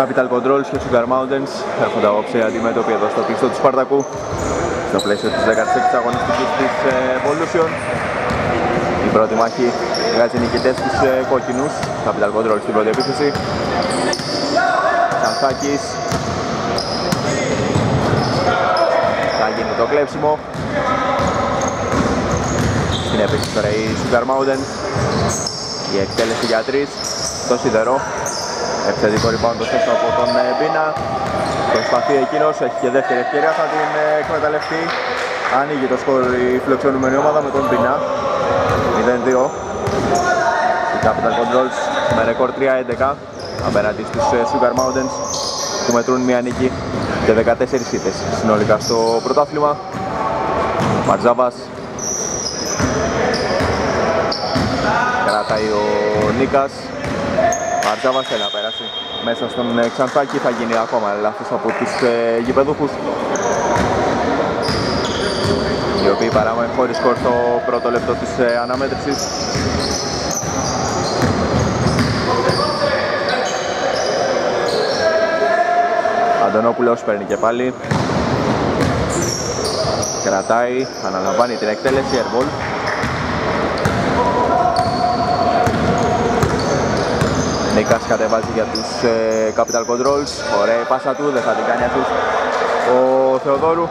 Capital Controls και Sugar Mountains έρχονται απόψε αντιμέτωποι εδώ στο κλειστό του Σπαρτακού στο πλαίσιο της 16ης αγωνιστικής της ε, Evolution. Η πρώτη μάχη βγάζει νικητές τους ε, κόκκινους, Capital Controls στην πρώτη επίθεση. Σανθάκης θα γίνει το κλέψιμο. Στην επίθεση τώρα η Sugar Mountains. Η εκτέλεση για τρεις, το σιδερό. Επιθετικό rebound το σωστό από τον Μπίνα. Προσπαθεί εκείνος, έχει και δεύτερη ευκαιρία, θα την εκμεταλλευτεί. Ανοίγει το σκορ η φιλοξενούμενη ομάδα με τον Μπίνα. 0-2. Οι Capital Controls με ρεκόρ 3-11 απέναντι στους Sugar Mountains που μετρούν μια νίκη και 14 ήττες συνολικά στο πρωτάθλημα. Ματζάβας κρατάει ο Νίκας Αρτζάβας θέλει να πέρασει μέσα στον Ξανθάκη θα γίνει ακόμα λάθος από τους ε, γηπεδούχους. Οι οποίοι παράμένουν χωρίς σκορ στο πρώτο λεπτό της ε, αναμέτρησης. Αντωνόπουλος παίρνει και πάλι. Κρατάει, αναλαμβάνει την εκτέλεση, airball Νίκας κατεβάζει για τους ε, Capital Controls. Ωραία η πάσα του, δεν θα την κάνει αυτούς ο Θεοδόρου.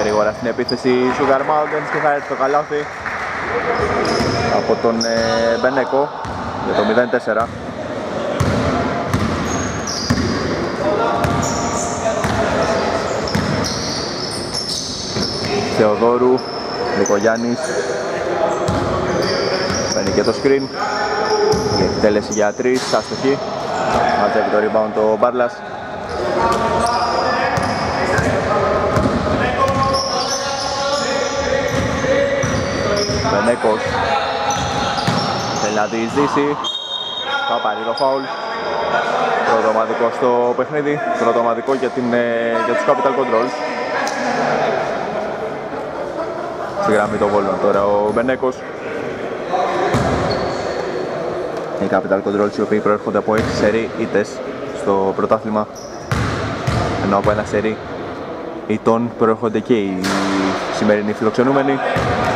Γρήγορα στην επίθεση Sugar Mountains και θα έρθει το καλάθι από τον ε, Μπενέκο για το 0-4. Θεοδόρου, Νικογιάννης, Παίρνει και το screen. Η εκτέλεση για τρεις, αστοχή. Μαζεύει το rebound το Μπάρλας. Βενέκος θέλει να διεισδύσει. Θα πάρει το φάουλ. Πρώτο ομαδικό στο παιχνίδι. Πρώτο ομαδικό για, την, ε, για τους Capital Controls. Στη γραμμή των βόλων τώρα ο Μπενέκος. Οι Capital Controls οι οποίοι προέρχονται από 6 σερί ήττες στο πρωτάθλημα. Ενώ από ένα σερί ήττων προέρχονται και οι σημερινοί φιλοξενούμενοι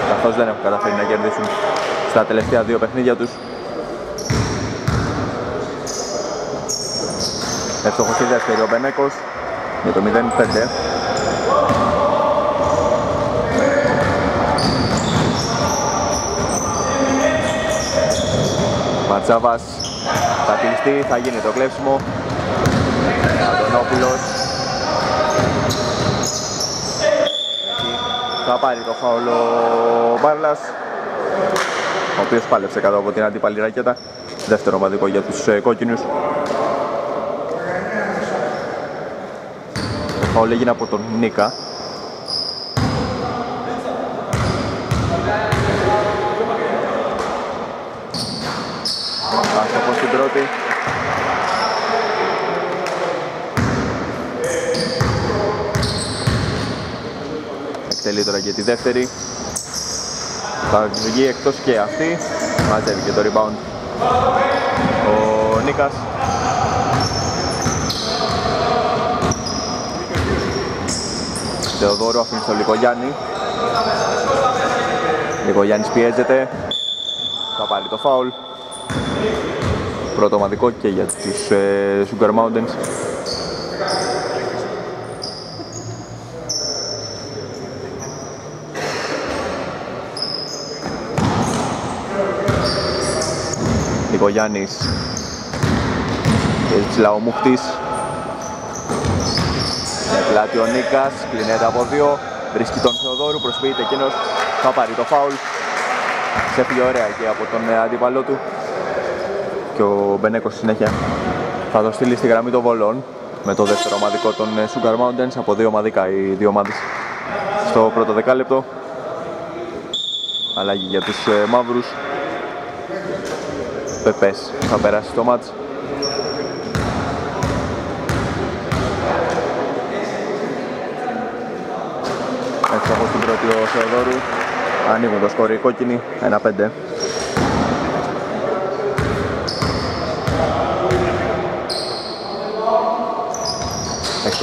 καθώς δεν έχουν καταφέρει να κερδίσουν στα τελευταία δύο παιχνίδια τους. Εύστοχος η δεύτερη ο Μπενέκος για το 0-5 Ματσάβας θα κλειστεί, θα γίνει το κλέψιμο. Αντωνόπουλος. Θα πάρει το φάουλο ο Μπάρλας, ο οποίος πάλεψε κάτω από την αντίπαλη ρακέτα. Δεύτερο ομαδικό για τους ε, κόκκινους. Το φάουλ έγινε από τον Νίκα. Πρώτη. Εκτελεί τώρα και τη δεύτερη. Θα βγει εκτός και αυτή. Μαζεύει και το rebound ο Νίκας. Θεοδόρο αφήνει στο Λικογιάννη. Λικογιάννης πιέζεται. Θα πάρει το φάουλ πρώτο ομαδικό και για τους ε, Sugar Mountains. Νικογιάννης και ψηλά ο Μούχτης με πλάτη ο Νίκας, κλείνεται από δύο βρίσκει τον Θεοδόρου, προσποιείται εκείνος θα πάρει το φάουλ. Ξέφυγε ωραία και από τον ε, αντίπαλό του και ο Μπενέκος συνέχεια θα το στείλει στη γραμμή των βολών με το δεύτερο ομαδικό των ε, Sugar Mountains από δύο ομαδικά οι δύο ομάδες. Στο πρώτο δεκάλεπτο αλλαγή για τους ε, μαύρους. Πεπές θα περάσει το μάτς. Έτσι από την πρώτη ο Θεοδόρου ανοίγουν το σκορ οι κόκκινοι 1-5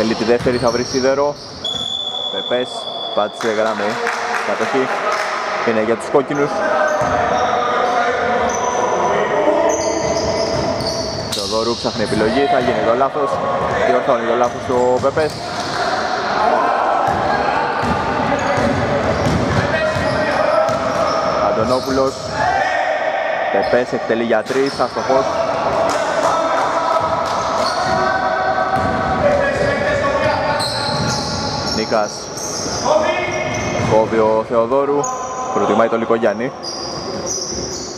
Εκτελεί τη δεύτερη, θα βρει σίδερο. Πεπές, πάτησε γραμμή. Κατοχή είναι για τους κόκκινους. Θεοδόρου ψάχνει επιλογή, θα γίνει το λάθος. Διορθώνει το λάθος ο Πεπές. Αντωνόπουλος. Πεπές εκτελεί για τρεις, αστοχός. Νίκας. Κόβει ο Θεοδόρου. Προτιμάει τον Λικογιάννη.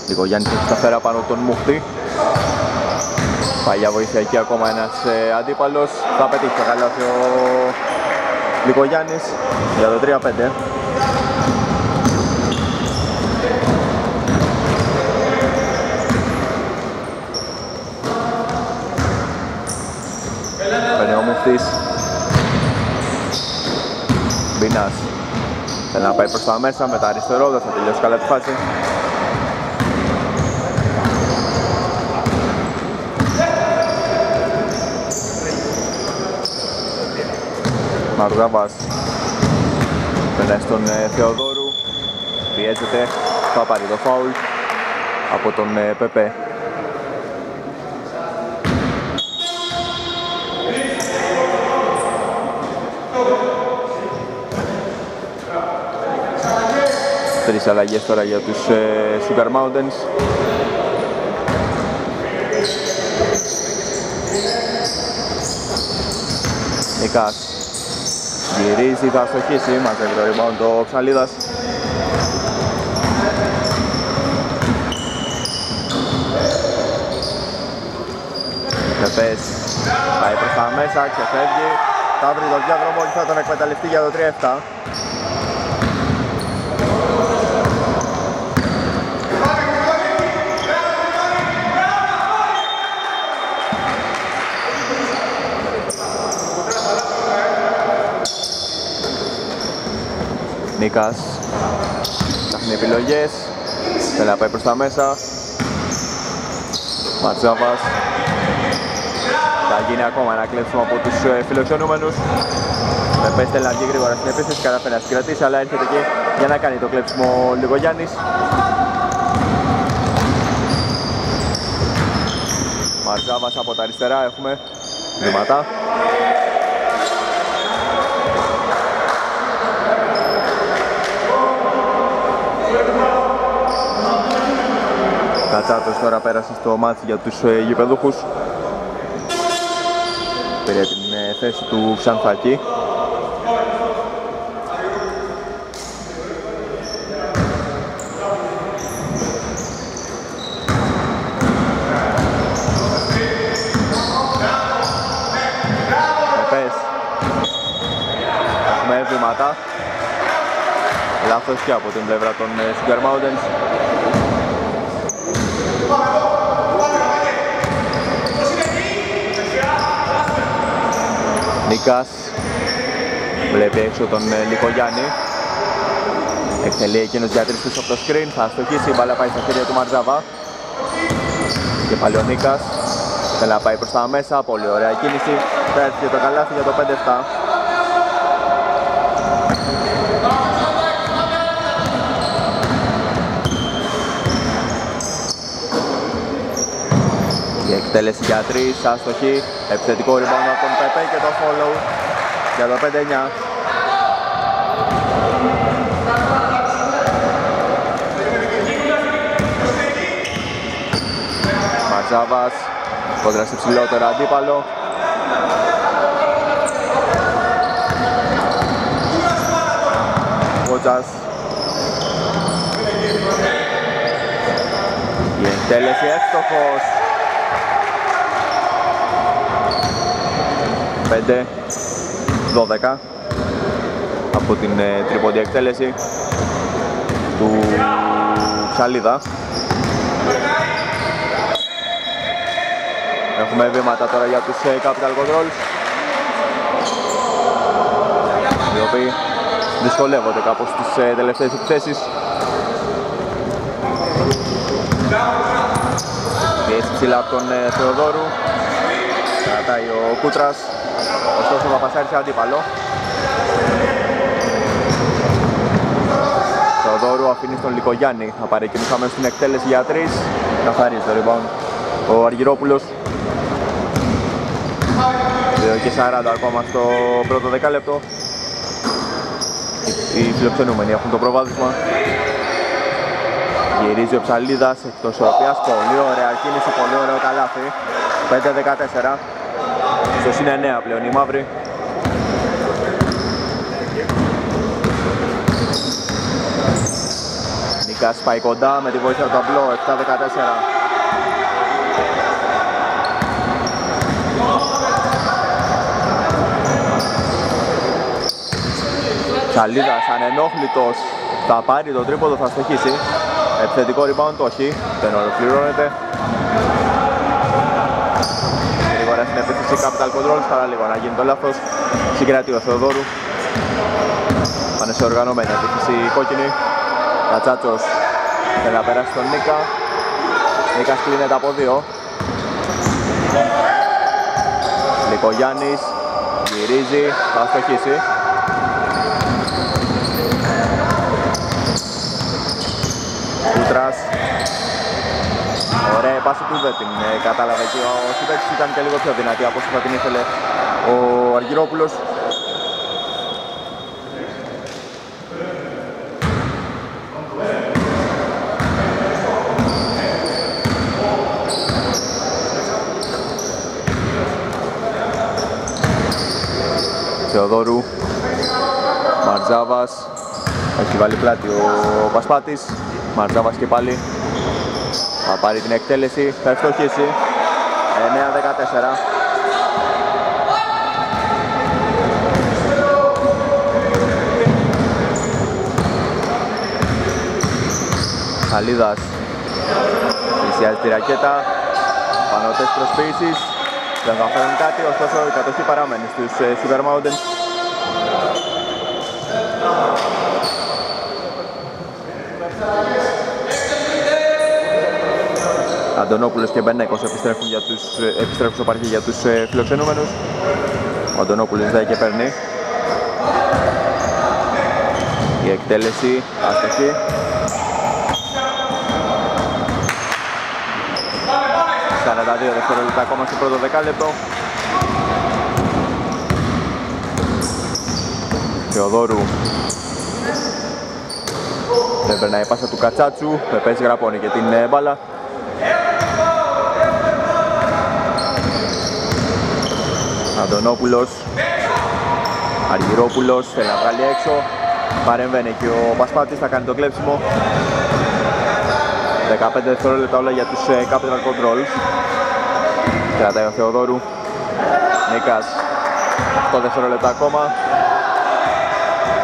Λικογιάννης έχει σταθερά πάνω τον Μούχτη. Παλιά βοήθεια εκεί ακόμα ένας ε, αντίπαλος. Θα πετύχει το καλάθι ο Λικογιάννης για το 3-5. Παίρνει ο Μούχτης. Μπινάς. Θέλει να πάει προς τα μέσα με τα αριστερό, δεν θα τελειώσει καλά τη φάση. Μαρουδαβάς Περνάει στον ε, Θεοδόρου Πιέζεται Θα πάρει το φάουλ Από τον ε, Πεπέ Τρεις αλλαγές τώρα για τους ε, Sugar Mountains Νικάς Γυρίζει, θα στοχίσει, μαζεύει το rebound το Ψαλίδας. Πεπές πάει προς τα μέσα, ξεφεύγει, θα βρει το διάδρομο και θα τον εκμεταλλευτεί για το 3-7. Νίκας Ψάχνει επιλογές. Θέλει να πάει προς τα μέσα. Ματζάβας. Θα γίνει ακόμα ένα κλέψιμο από τους ε, φιλοξενούμενους. Με θέλει να βγει γρήγορα στην επίθεση Καταφέρει να συγκρατήσει αλλά έρχεται εκεί για να κάνει το κλέψιμο ο Λιγογιάννης Ματζάβας από τα αριστερά έχουμε. Βήματα Κατσάτος τώρα πέρασε στο μάτι για τους ε, γηπεδούχους. Πήρε την ε, θέση του Ξανθάκη. Πες Έχουμε βήματα Λάθος και από την πλευρά των ε, Sugar Mountains Νίκας βλέπει έξω τον Νίκο Γιάννη. Εκτελεί εκείνος για τρεις πίσω από το screen. Θα στοχίσει η μπάλα πάει στα χέρια του Μαρτζαβά και πάλι ο Νίκας. Θέλει να πάει προς τα μέσα, πολύ ωραία κίνηση. Θα έρθει και το καλάθι για το 5-7 Η εκτέλεση για τρεις, άστοχη, επιθετικό rebound από τον Πεπέ και το follow για το 5-9. Ματζάβας, κόντρα σε ψηλότερο αντίπαλο. Κότζας. Η εκτέλεση εύστοχος. 5-12 από την ε, τρίποντη εκτέλεση του Ψαλίδα. Έχουμε βήματα τώρα για τους ε, Capital Controls οι οποίοι δυσκολεύονται κάπως στις ε, τελευταίες εκθέσεις. Πιέσει ψηλά από τον Θεοδόρου. Κρατάει ο Κούτρας. Ο Ωστόσο θα πασάρει σε αντίπαλο. Θεοδόρου αφήνει στον Λικογιάννη. Θα πάρει εκείνους αμέσως στην εκτέλεση για τρεις. Καθαρίζει το rebound. Ο Αργυρόπουλος. 2 και 40 ακόμα στο πρώτο δεκάλεπτο. Οι φιλοξενούμενοι έχουν το προβάδισμα. Γυρίζει ο Ψαλίδας εκτός οποίας πολύ ωραία κίνηση, πολύ ωραίο καλάθι 5-14 Στο συν 9 πλέον η μαύρη. Νίκας πάει κοντά με τη βοήθεια του ταμπλό 7-14 Ψαλίδας ανενόχλητος θα πάρει το τρίποδο, θα στοχίσει. Επιθετικό rebound όχι, δεν ολοκληρώνεται. Γρήγορα στην επίθεση capital control, παρά λίγο να γίνει το λάθος. Συγκρατεί ο Θεοδόρου. Πάνε σε οργανωμένη επίθεση κόκκινη. Κατσάτσος θέλει να περάσει τον Νίκα. Νίκας κλείνεται από δύο. Λικογιάννης γυρίζει, θα στοχίσει. Κούτρας Ωραία η πάση του δεν την ε, κατάλαβε και ο συμπαίκτης ήταν και λίγο πιο δυνατή από όσο θα την ήθελε ο Αργυρόπουλος. Θεοδόρου Μαρτζάβας έχει βάλει πλάτη ο Πασπάτης Μαρτζάβας και πάλι θα πάρει την εκτέλεση, θα ευστοχίσει. 9-14 Χαλίδας. Πλησιάζει τη ρακέτα. Πανωτές προσπίσεις δεν θα φέρουν κάτι, ωστόσο η κατοχή παραμένει στους ε, Super Mountains Αντωνόπουλος και Μπενέκος επιστρέφουν, για τους, ε, επιστρέφουν στο παρκή για τους ε, φιλοξενούμενους. Ο Αντωνόπουλος δεν και παίρνει. Η εκτέλεση άστοχη. δύο δευτερόλεπτα ακόμα στο πρώτο δεκάλεπτο. Θεοδόρου δεν περνάει η πάσα του Κατσάτσου, Πεπές γραπώνει και την ε, μπάλα. Αντωνόπουλος Αργυρόπουλος θέλει να βγάλει έξω. Παρεμβαίνει και ο Πασπάτης θα κάνει το κλέψιμο. 15 δευτερόλεπτα όλα για τους ε, Capital Controls. Κρατάει ο Θεοδόρου. Νίκας 8 δευτερόλεπτα ακόμα.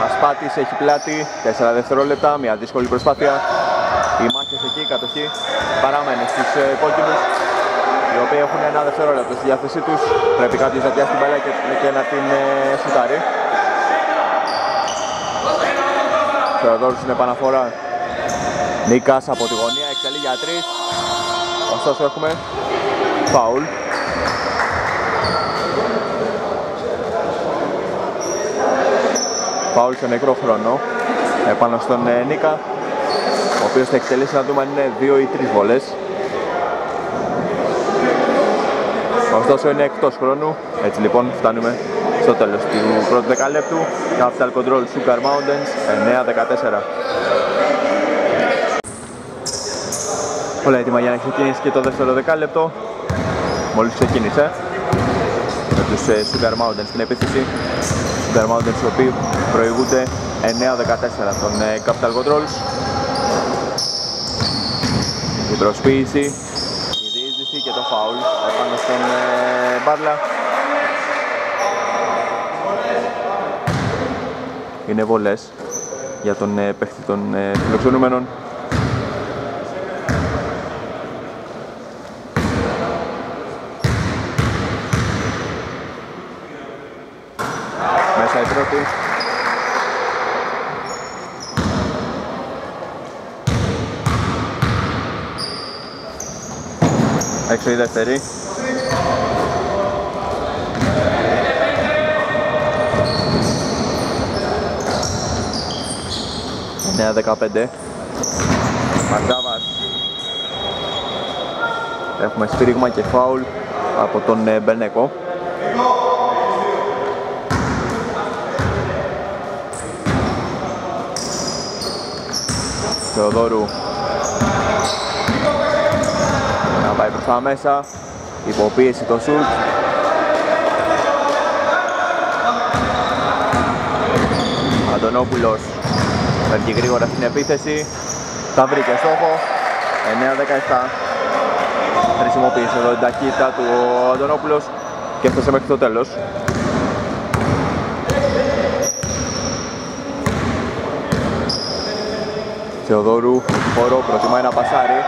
Πασπάτης έχει πλάτη 4 δευτερόλεπτα, μια δύσκολη προσπάθεια. Οι μάχες εκεί, η κατοχή. Παραμένει στους ε, κόκκινους οι οποίοι έχουν ένα δευτερόλεπτο στη διάθεσή τους. Πρέπει κάποιος να πιάσει την μπάλα και, και να την ε, σουτάρει. Θεοδόρους στην επαναφορά. Νίκας από τη γωνία, εκτελεί για τρεις. Ωστόσο έχουμε φάουλ. Φάουλ σε νεκρό χρόνο επάνω στον ε, Νίκα ο οποίος θα εκτελέσει να δούμε αν είναι δύο ή τρεις βολές Ωστόσο είναι εκτός χρόνου, έτσι λοιπόν φτάνουμε στο τέλος του πρώτου δεκαλέπτου. Capital Control Sugar Mountains 9-14. Όλα έτοιμα για να ξεκινήσει και το δεύτερο δεκάλεπτο. Μόλις ξεκίνησε με τους ε, Sugar Mountains στην επίθεση. Sugar Mountains οι οποίοι προηγούνται 9-14 των ε, Capital Controls. Η προσποίηση και το φάουλ επάνω στον ε, Μπάρλα. Είναι βολές για τον ε, παίχτη των ε, φιλοξενούμενων. Μέσα η πρώτη. έξω η δεύτερη 9-15 Μαρδάβας Έχουμε σφύριγμα και φάουλ από τον ε, Μπενέκο Θεοδόρου. Να πάει προς τα μέσα. Υποπίεση το σουτ. Αντωνόπουλος φεύγει γρήγορα στην επίθεση. Θα βρήκε στόχο. 9-17 χρησιμοποίησε εδώ την ταχύτητα του ο Αντωνόπουλος και έφτασε μέχρι το τέλος. Θεοδόρου χώρο προτιμάει να πασάρει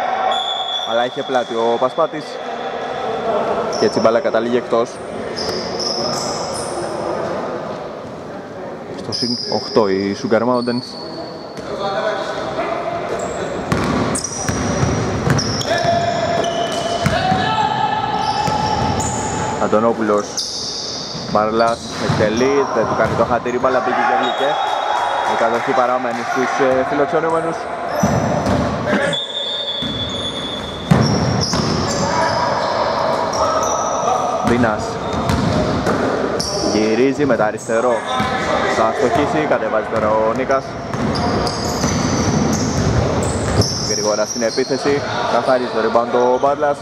αλλά είχε πλάτη ο Πασπάτης. Και έτσι η μπάλα καταλήγει εκτός. Στο συν 8 οι Sugar Mountains Αντωνόπουλος Μαρλάς εκτελεί, δεν του κάνει το χατήρι, μπάλα πήγε και βγήκε. Η κατοχή παραμένει στους ε, φιλοξενούμενους. Μπίνας. Γυρίζει με τα αριστερό. Θα στοχίσει, κατεβάζει τώρα ο Νίκας. Γρήγορα στην επίθεση. Καθαρίζει το rebound ο Μπάρλας.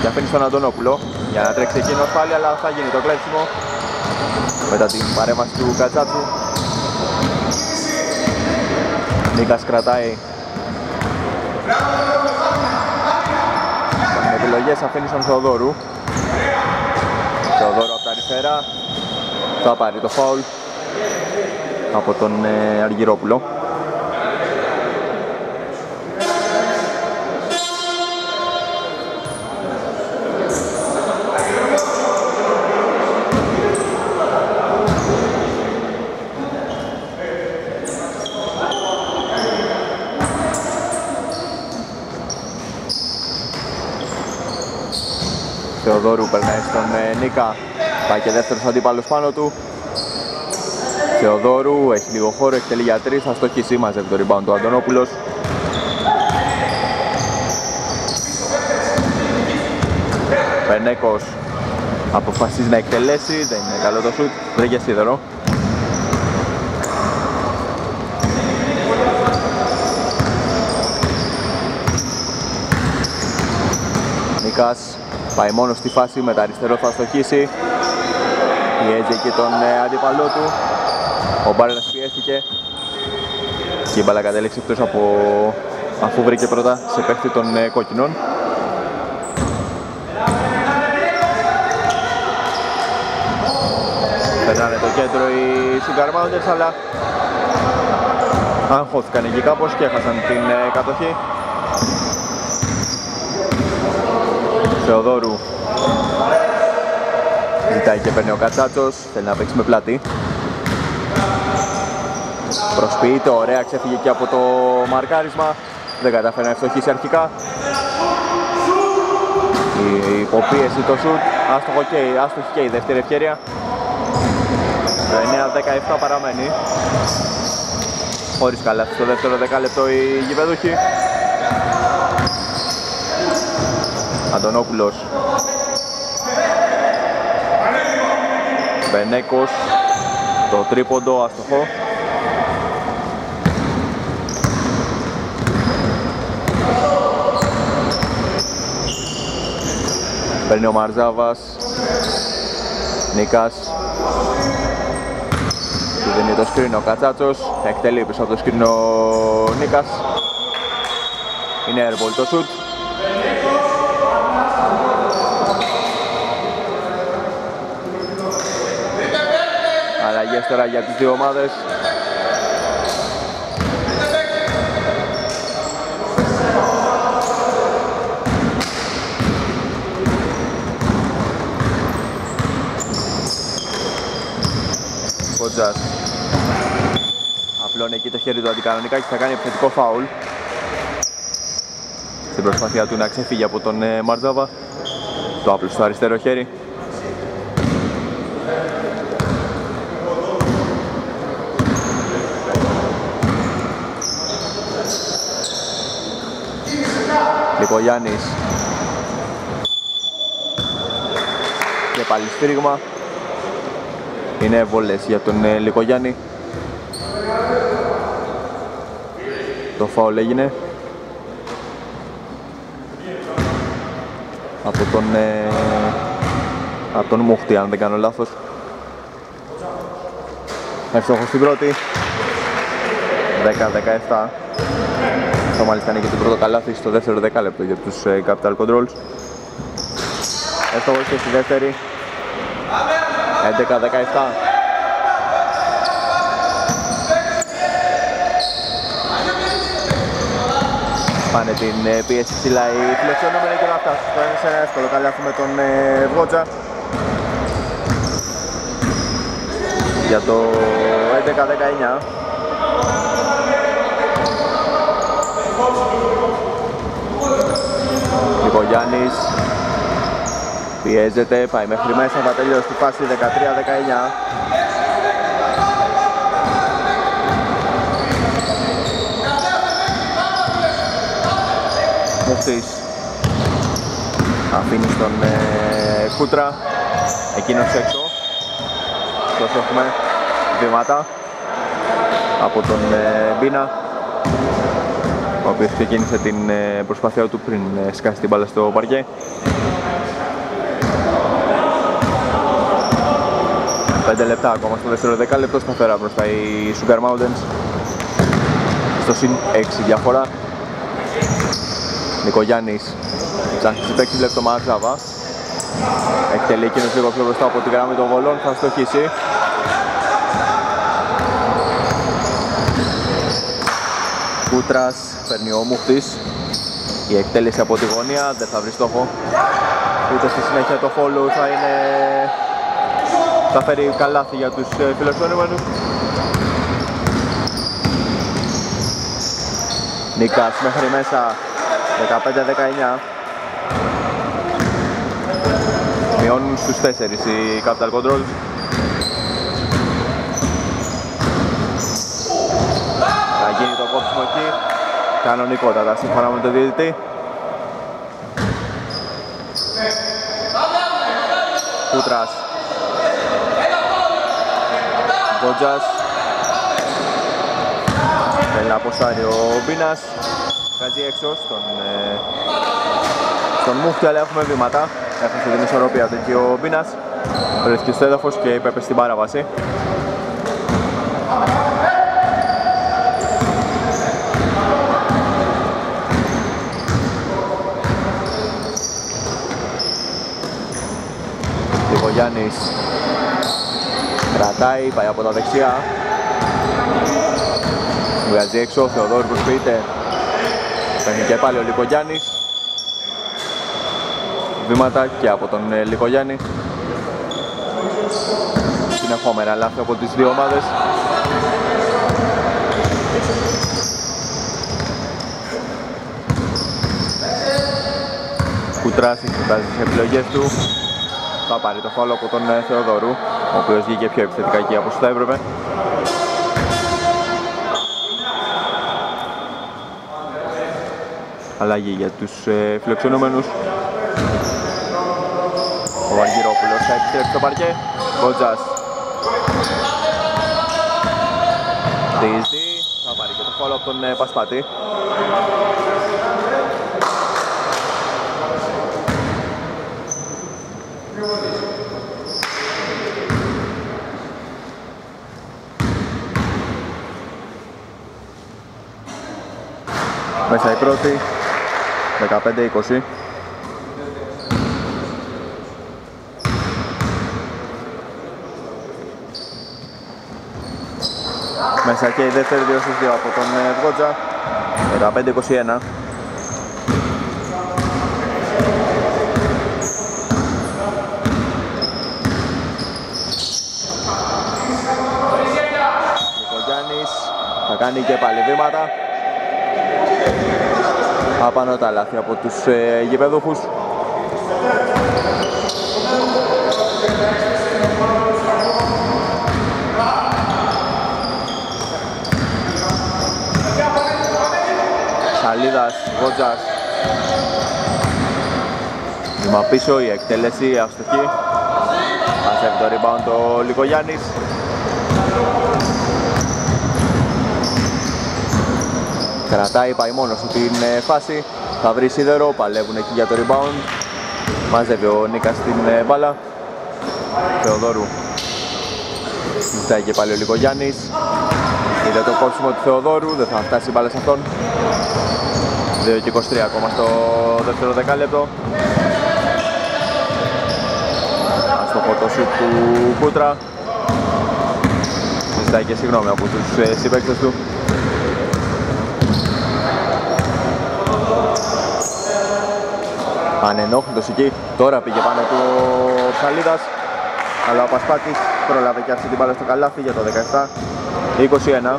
Και αφήνει στον Αντωνόπουλο Για να τρέξει εκείνος πάλι αλλά θα γίνει το κλέψιμο. Μετά την παρέμβαση του Κατσάτσου Νίκας κρατάει. Με επιλογές αφήνει στον Θεοδόρου. Θεοδόρο από τα αριστερά. Θα πάρει το φάουλ από τον ε, Αργυρόπουλο Θεοδόρου περνάει στον ε, Νίκα. Πάει και δεύτερος αντίπαλος πάνω του. Θεοδόρου έχει λίγο χώρο, εκτελεί για τρεις, θα στοχίσει, μαζεύει το rebound του Αντωνόπουλος. Πενέκος αποφασίζει να εκτελέσει, δεν είναι καλό το σουτ, βρήκε σίδερο. Νίκας πάει μόνος στη φάση, με τα αριστερό θα στοχίσει Πιέζει εκεί τον ε, αντίπαλό του. Ο Μπάρελας πιέστηκε. Και η μπάλα κατέληξε εκτός από αφού βρήκε πρώτα σε παίχτη των ε, κόκκινων. Περνάνε το κέντρο οι Cigar Mountains αλλά αγχώθηκαν εκεί κάπως και έχασαν την ε, κατοχή. Θεοδόρου Ζητάει και παίρνει ο Κατσάτσος, θέλει να παίξει με πλάτη. Προσποιείται, ωραία, ξέφυγε και από το μαρκάρισμα. Δεν κατάφερε να ευστοχίσει αρχικά. Η υποπίεση το σουτ, άστοχο και, άστοχη και η δεύτερη ευκαιρία. Το 9-17 παραμένει. Χωρίς καλά στο δεύτερο δεκάλεπτο η γηπεδούχη. Αντωνόπουλος. Μπενέκος. Το τρίποντο αστοχό. Παίρνει ο Μαρζάβας. Νίκας. Του δίνει το σκρίνο. Ο Κατσάτσος. Εκτελεί πίσω από το σκρίνο ο Νίκας. Είναι airball το σουτ αλλαγές τώρα για τις δύο ομάδες. Κοντζάς. Απλώνει εκεί το χέρι του αντικανονικά και θα κάνει επιθετικό φάουλ. Στην προσπάθεια του να ξεφύγει από τον ε, Μαρτζάβα το άπλο στο αριστερό χέρι Λικογιάννης και πάλι στήριγμα είναι βολές για τον ε, Λικογιάννη το φάουλ έγινε. Από τον, ε, από τον Μούχτη αν δεν κάνω λάθος. Εύστοχος στην πρώτη. 10-17 Αυτό μάλιστα είναι και το πρώτο καλάθι στο δεύτερο δεκάλεπτο για τους ε, Capital Controls. Εύστοχος και στη δεύτερη. 11-17 πάνε την ε, πίεση ψηλά οι φιλοξενούμενοι και θα φτάσουν στο σε ένα. Εύκολο καλάθι με τον ε, Βότζα. Για το 11-19 Νικογιάννης πιέζεται, πάει μέχρι μέσα, θα τελειώσει τη φάση 13-19 Μουφτής. Αφήνει στον ε, Κούτρα. Εκείνος έξω. Τόσο έχουμε βήματα από τον ε, Μπίνα. ο οποίος ξεκίνησε την ε, προσπάθειά του πριν ε, σκάσει την μπάλα στο παρκέ Πέντε λεπτά ακόμα στο δεύτερο δεκάλεπτο σταθερά μπροστά οι Sugar Mountains. Στο συν 6 διαφορά. Νικογιάννης ψάχνει να παίξεις βλέπει το Μάρτζαβα εκτελεί εκείνος λίγο πιο μπροστά από τη γραμμή των βολών θα στοχίσει. Κούτρας παίρνει ο Μουχτής η εκτέλεση από τη γωνία δεν θα βρει στόχο. Ούτε στη συνέχεια το follow θα είναι θα φέρει καλάθι για τους ε, φιλοξενούμενους. Νίκας μέχρι μέσα. 15-19 Μειώνουν στους 4 οι Capital Control Θα γίνει το κόψιμο εκεί Κανονικότατα σύμφωνα με τον διαιτητή Κούτρας Γκότζας Θέλει να αποστάρει ο Μπίνας βγάζει έξω στον, ε, στον Μούχτη, αλλά έχουμε βήματα. Έχασε την ισορροπία του και ο Μπίνας. Βρέθηκε στο έδαφος και είπε στην παράβαση. Γιάννης κρατάει, πάει από τα δεξιά βγάζει έξω, ο Θεοδόρου προσποιείται Παίρνει και πάλι ο Λικογιάννης. Βήματα και από τον ε, Λικογιάννη. Συνεχόμενα λάθη από τις δύο ομάδες. Κουτράς εξετάζει τις επιλογές του. Θα πάρει το φάλο από τον ε, Θεοδόρου, ο οποίος βγήκε πιο επιθετικά εκεί από όσο θα έπρεπε. αλλαγή για τους ε, φιλοξενούμενους. Ο Αργυρόπουλος θα επιστρέψει στο παρκέ. Κότζας. Δίζει. Θα πάρει και το φόλο από τον ε, Πασπάτη. Μέσα η πρώτη, 15-20 Μέσα και η δεύτερη 2 στους 2 από τον Βγότζα. 15-21 Νικογιάννης θα κάνει και πάλι βήματα απάνω τα λάθη από τους ε, γηπεδούχους. Σαλίδας, Γότζας, Βήμα πίσω, η εκτέλεση αστοχή. Μαζεύει το rebound το Λικογιάννης. Κρατάει, πάει μόνος του την ε, φάση. Θα βρεις σίδερο, παλεύουν εκεί για το rebound. Μαζεύει ο Νίκας την ε, μπάλα. Θεοδόρου. Ζητάει και πάλι ο Λικογιάννης. Είδε το κόψιμο του Θεοδόρου, δεν θα φτάσει η μπάλα σε αυτόν. 2 και 23 ακόμα στο δεύτερο δεκάλεπτο. Αστοχό το σουτ του Κούτρα. Ζητάει και συγγνώμη από τους ε, συμπαίκτες του. Ανενόχλητος εκεί, τώρα πήγε πάνω του ο Ψαλίδας αλλά ο Πασπάκης πρόλαβε και αυτή την μπάλα στο καλάθι για το 17-21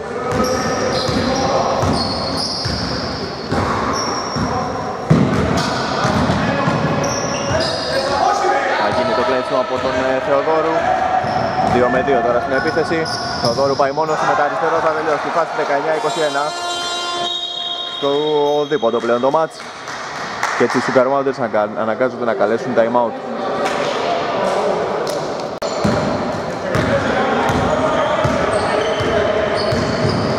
κλέψιμο από τον ε, Θεοδόρου. 2 με 2 τώρα στην επίθεση. Θεοδόρου πάει μόνος με τα αριστερό. Θα τελειώσει τη φάση. 19-21 στο δίποτο πλέον το μάτς και έτσι οι Super Mountains αναγκάζονται να καλέσουν time out.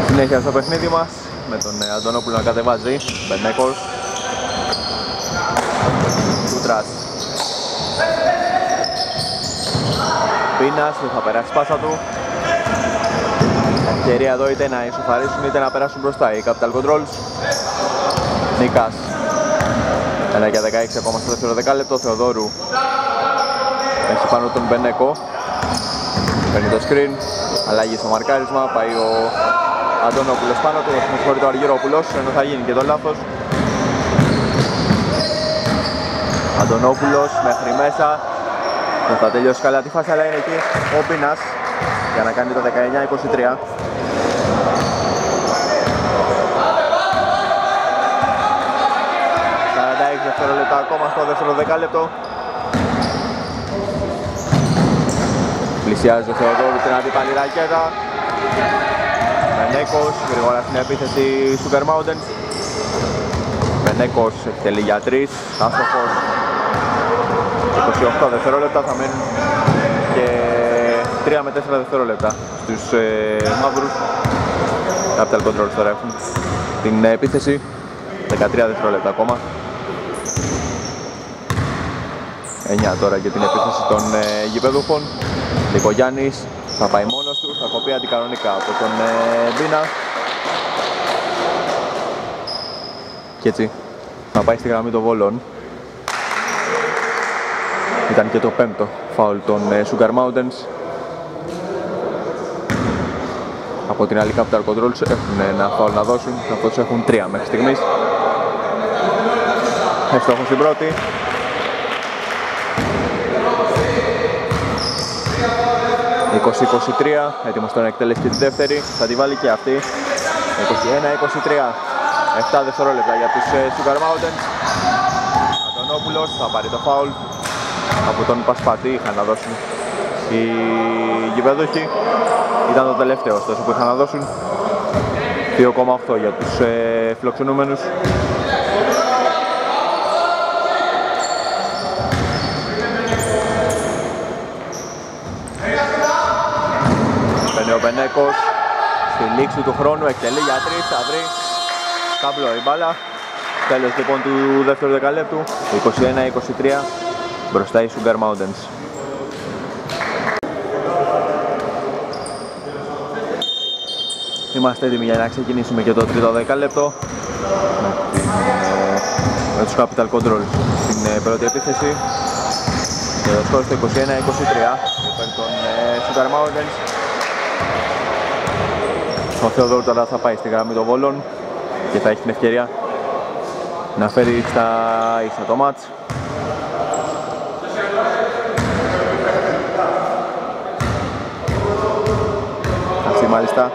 Συνέχεια στο παιχνίδι μας με τον ε, Αντωνόπουλο να κατεβάζει Μπενέκος Τούτρας Πίνας δεν θα περάσει πάσα του. Ευκαιρία εδώ είτε να ισοφαρίσουν είτε να περάσουν μπροστά. Οι Capital Controls. Νίκας 1 για 16 ακόμα στο δεύτερο δεκάλεπτο Θεοδόρου. Έχει πάνω τον Μπενέκο. Παίρνει το screen. Αλλαγή στο μαρκάρισμα πάει ο Αντώνοπουλος πάνω του. Με συγχωρεί το Αργυρόπουλος ενώ θα γίνει και το λάθος. Αντωνόπουλος μέχρι μέσα. Δεν θα τελειώσει καλά τη φάση αλλά είναι εκεί ο Πίνας για να κάνει το 19-23 δευτερόλεπτα ακόμα στο δεύτερο δεκάλεπτο. Πλησιάζει ο Θεοδόρου την αντίπαλη ρακέτα. Μενέκος γρήγορα στην επίθεση Sugar Mountain Μενέκος εκτελεί για 3 Άστοχος. 28 δευτερόλεπτα θα μένουν και 3 με 4 δευτερόλεπτα στους ε, μαύρους. Capital Control τώρα έχουν την επίθεση. 13 δευτερόλεπτα ακόμα 9 τώρα για την επίθεση των ε, γηπεδούχων. Νικογιάννης θα πάει μόνος του, θα κοπεί αντικανονικά από τον ε, Μπίνα. Και έτσι θα πάει στη γραμμή των βόλων. Ήταν και το πέμπτο φάουλ των ε, Sugar Mountains. Από την άλλη Capital Controls έχουν ένα φάουλ να δώσουν καθώς έχουν τρία μέχρι στιγμής. Εύστοχος στην πρώτη έτοιμος τώρα να εκτελέσει και τη δεύτερη, θα τη βάλει και αυτή. 21-23 7 δευτερόλεπτα για τους ε, Sugar Mountains. Αντωνόπουλος θα πάρει το φάουλ από τον Πασπατή είχαν να δώσουν οι γηπεδούχοι. Ήταν το τελευταίο ωστόσο που είχαν να δώσουν. 2,8 για τους ε, φιλοξενούμενους ο Μπενέκος. Στη λήξη του χρόνου εκτελεί για τρεις, θα βρει. Ταμπλό η μπάλα. Τέλος λοιπόν του δεύτερου δεκαλέπτου. 21-23 μπροστά οι Sugar Mountains. Είμαστε έτοιμοι για να ξεκινήσουμε και το τρίτο δεκάλεπτο με, ε, με τους Capital Control στην ε, πρώτη επίθεση. Και το σκορ στο 21-23 υπέρ των ε, Sugar Mountains ο Θεοδόρου τώρα θα πάει στη γραμμή των βόλων και θα έχει την ευκαιρία να φέρει στα ίσα το μάτς. Αυτή μάλιστα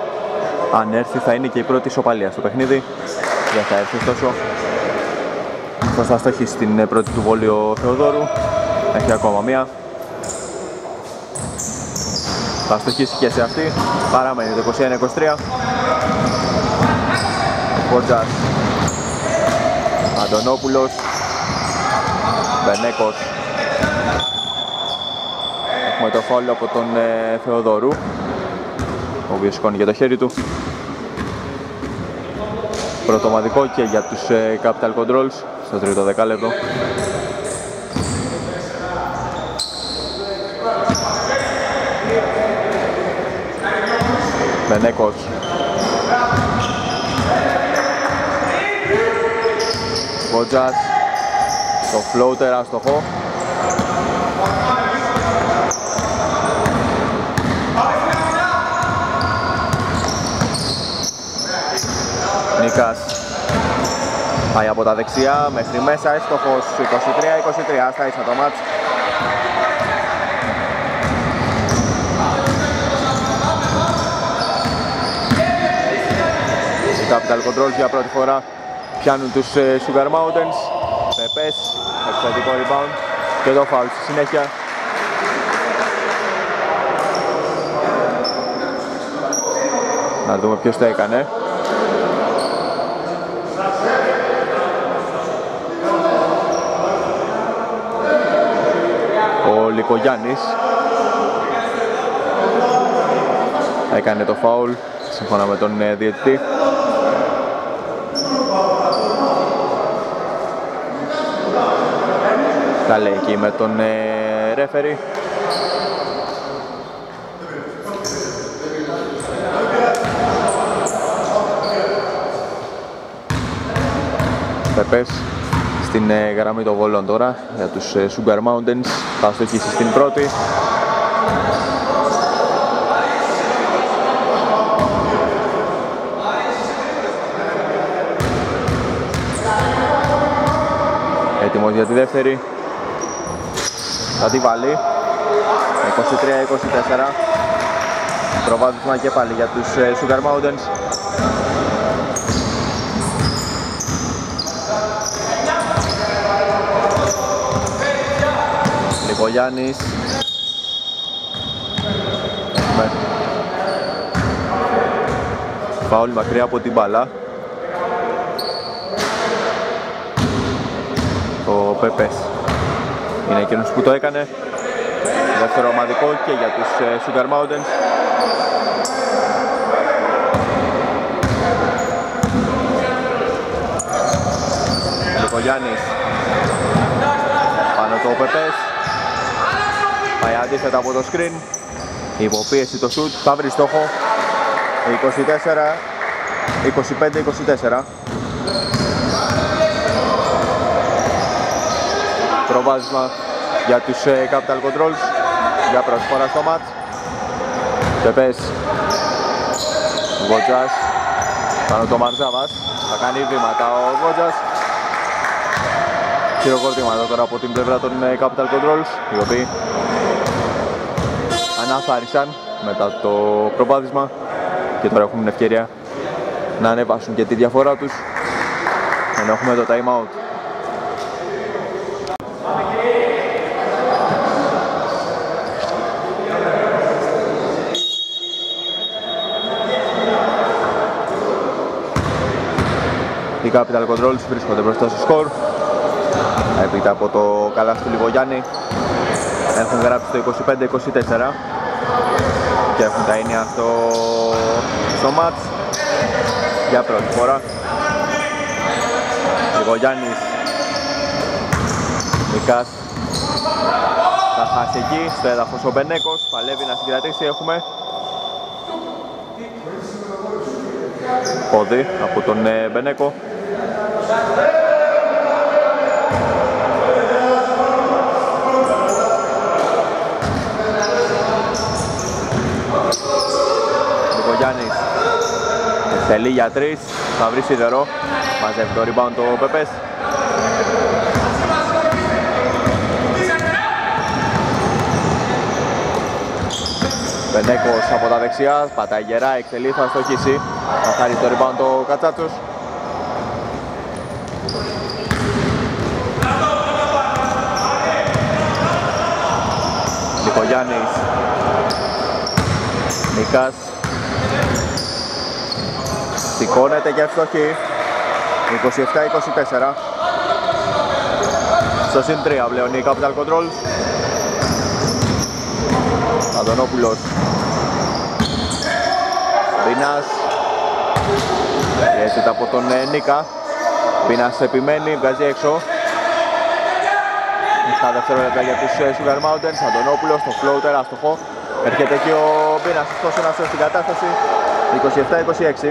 αν έρθει θα είναι και η πρώτη ισοπαλία στο παιχνίδι. Δεν θα έρθει ωστόσο. Θα θα στοχίσει στην πρώτη του βόλη ο Θεοδόρου. Έχει ακόμα μία. Θα στοχίσει και σε αυτή. Παραμένει το 21-23. Μπότζας. Αντωνόπουλος Μπενέκος Έχουμε το φόλο από τον ε, Θεοδωρού ο οποίος σηκώνει και το χέρι του πρωτομαδικό και για τους ε, Capital Controls στο τρίτο δεκάλεπτο Μπενέκος Βότζας το floater αστοχό Νίκας πάει από τα δεξιά μέχρι μέσα έστοχος 23-23 στα ίσα το μάτς Οι Capital Controls για πρώτη φορά πιάνουν τους ε, Sugar Mountains. Πεπές, επιθετικό rebound και το foul στη συνέχεια. Να δούμε ποιος το έκανε. Ο Λικογιάννης έκανε το φάουλ σύμφωνα με τον ε, διαιτητή Τα λέει εκεί με τον ε, ρέφερη Πεπές στην ε, γραμμή των βολών τώρα για τους ε, Sugar Mountains. Θα στοχίσει στην πρώτη. Έτοιμος για τη δεύτερη θα τη βάλει. 23-24 προβάδισμα και πάλι για τους ε, Sugar Mountains. Λικογιάννης Έχουμε Φάουλ μακριά από την μπάλα. Ο Πέπες είναι εκείνος που το έκανε. Δεύτερο ομαδικό και για τους ε, Sugar Mountains. Λικογιάννης Πάνω το Πεπές. Πάει αντίθετα από το screen. Υποπίεση το shoot, θα βρει στόχο. 24 25-24 Προβάδισμα για τους ε, Capital Controls για πρώτη φορά στο μάτς. Πεπές Βότζας πάνω το Μαρζάβας θα κάνει βήματα ο Βότζας χειροκορτήματα τώρα από την πλευρά των ε, Capital Controls οι οποίοι αναθάρισαν μετά το προβάδισμα και τώρα έχουν την ευκαιρία να ανεβάσουν και τη διαφορά τους. Ενώ έχουμε το time out Capital Controls βρίσκονται μπροστά στο σκορ. Έπειτα από το καλά του Λιγογιάννη έχουν γράψει το 25-24 και έχουν τα έννοια στο, στο μάτς για πρώτη φορά. Λιγογιάννης Νικάς θα χάσει εκεί στο έδαφος ο Μπενέκος παλεύει να συγκρατήσει έχουμε. Πόδι από τον ε, Μπενέκο Γιάννης Θέλει για τρεις, θα βρει σιδερό Μαζεύει το rebound το Πεπές. Πενέκος από τα δεξιά, πατάει γερά, εκτελεί, θα στοχίσει Θα χάρει το rebound το Κατσάτσος Νικογιάννης Νίκας Σηκώνεται και ευστοχή 27-24 Στο συν 3 πλέον η Capital Control. Αντωνόπουλος. Πίνας. Πιέζεται από τον ε, Νίκα. Πίνας επιμένει, βγάζει έξω. Στα δευτερόλεπτα για τους ε, Sugar Mountains. Αντωνόπουλος, το floater, άστοχο. Έρχεται εκεί ο Πίνας, ωστόσο να σώσει την κατάσταση.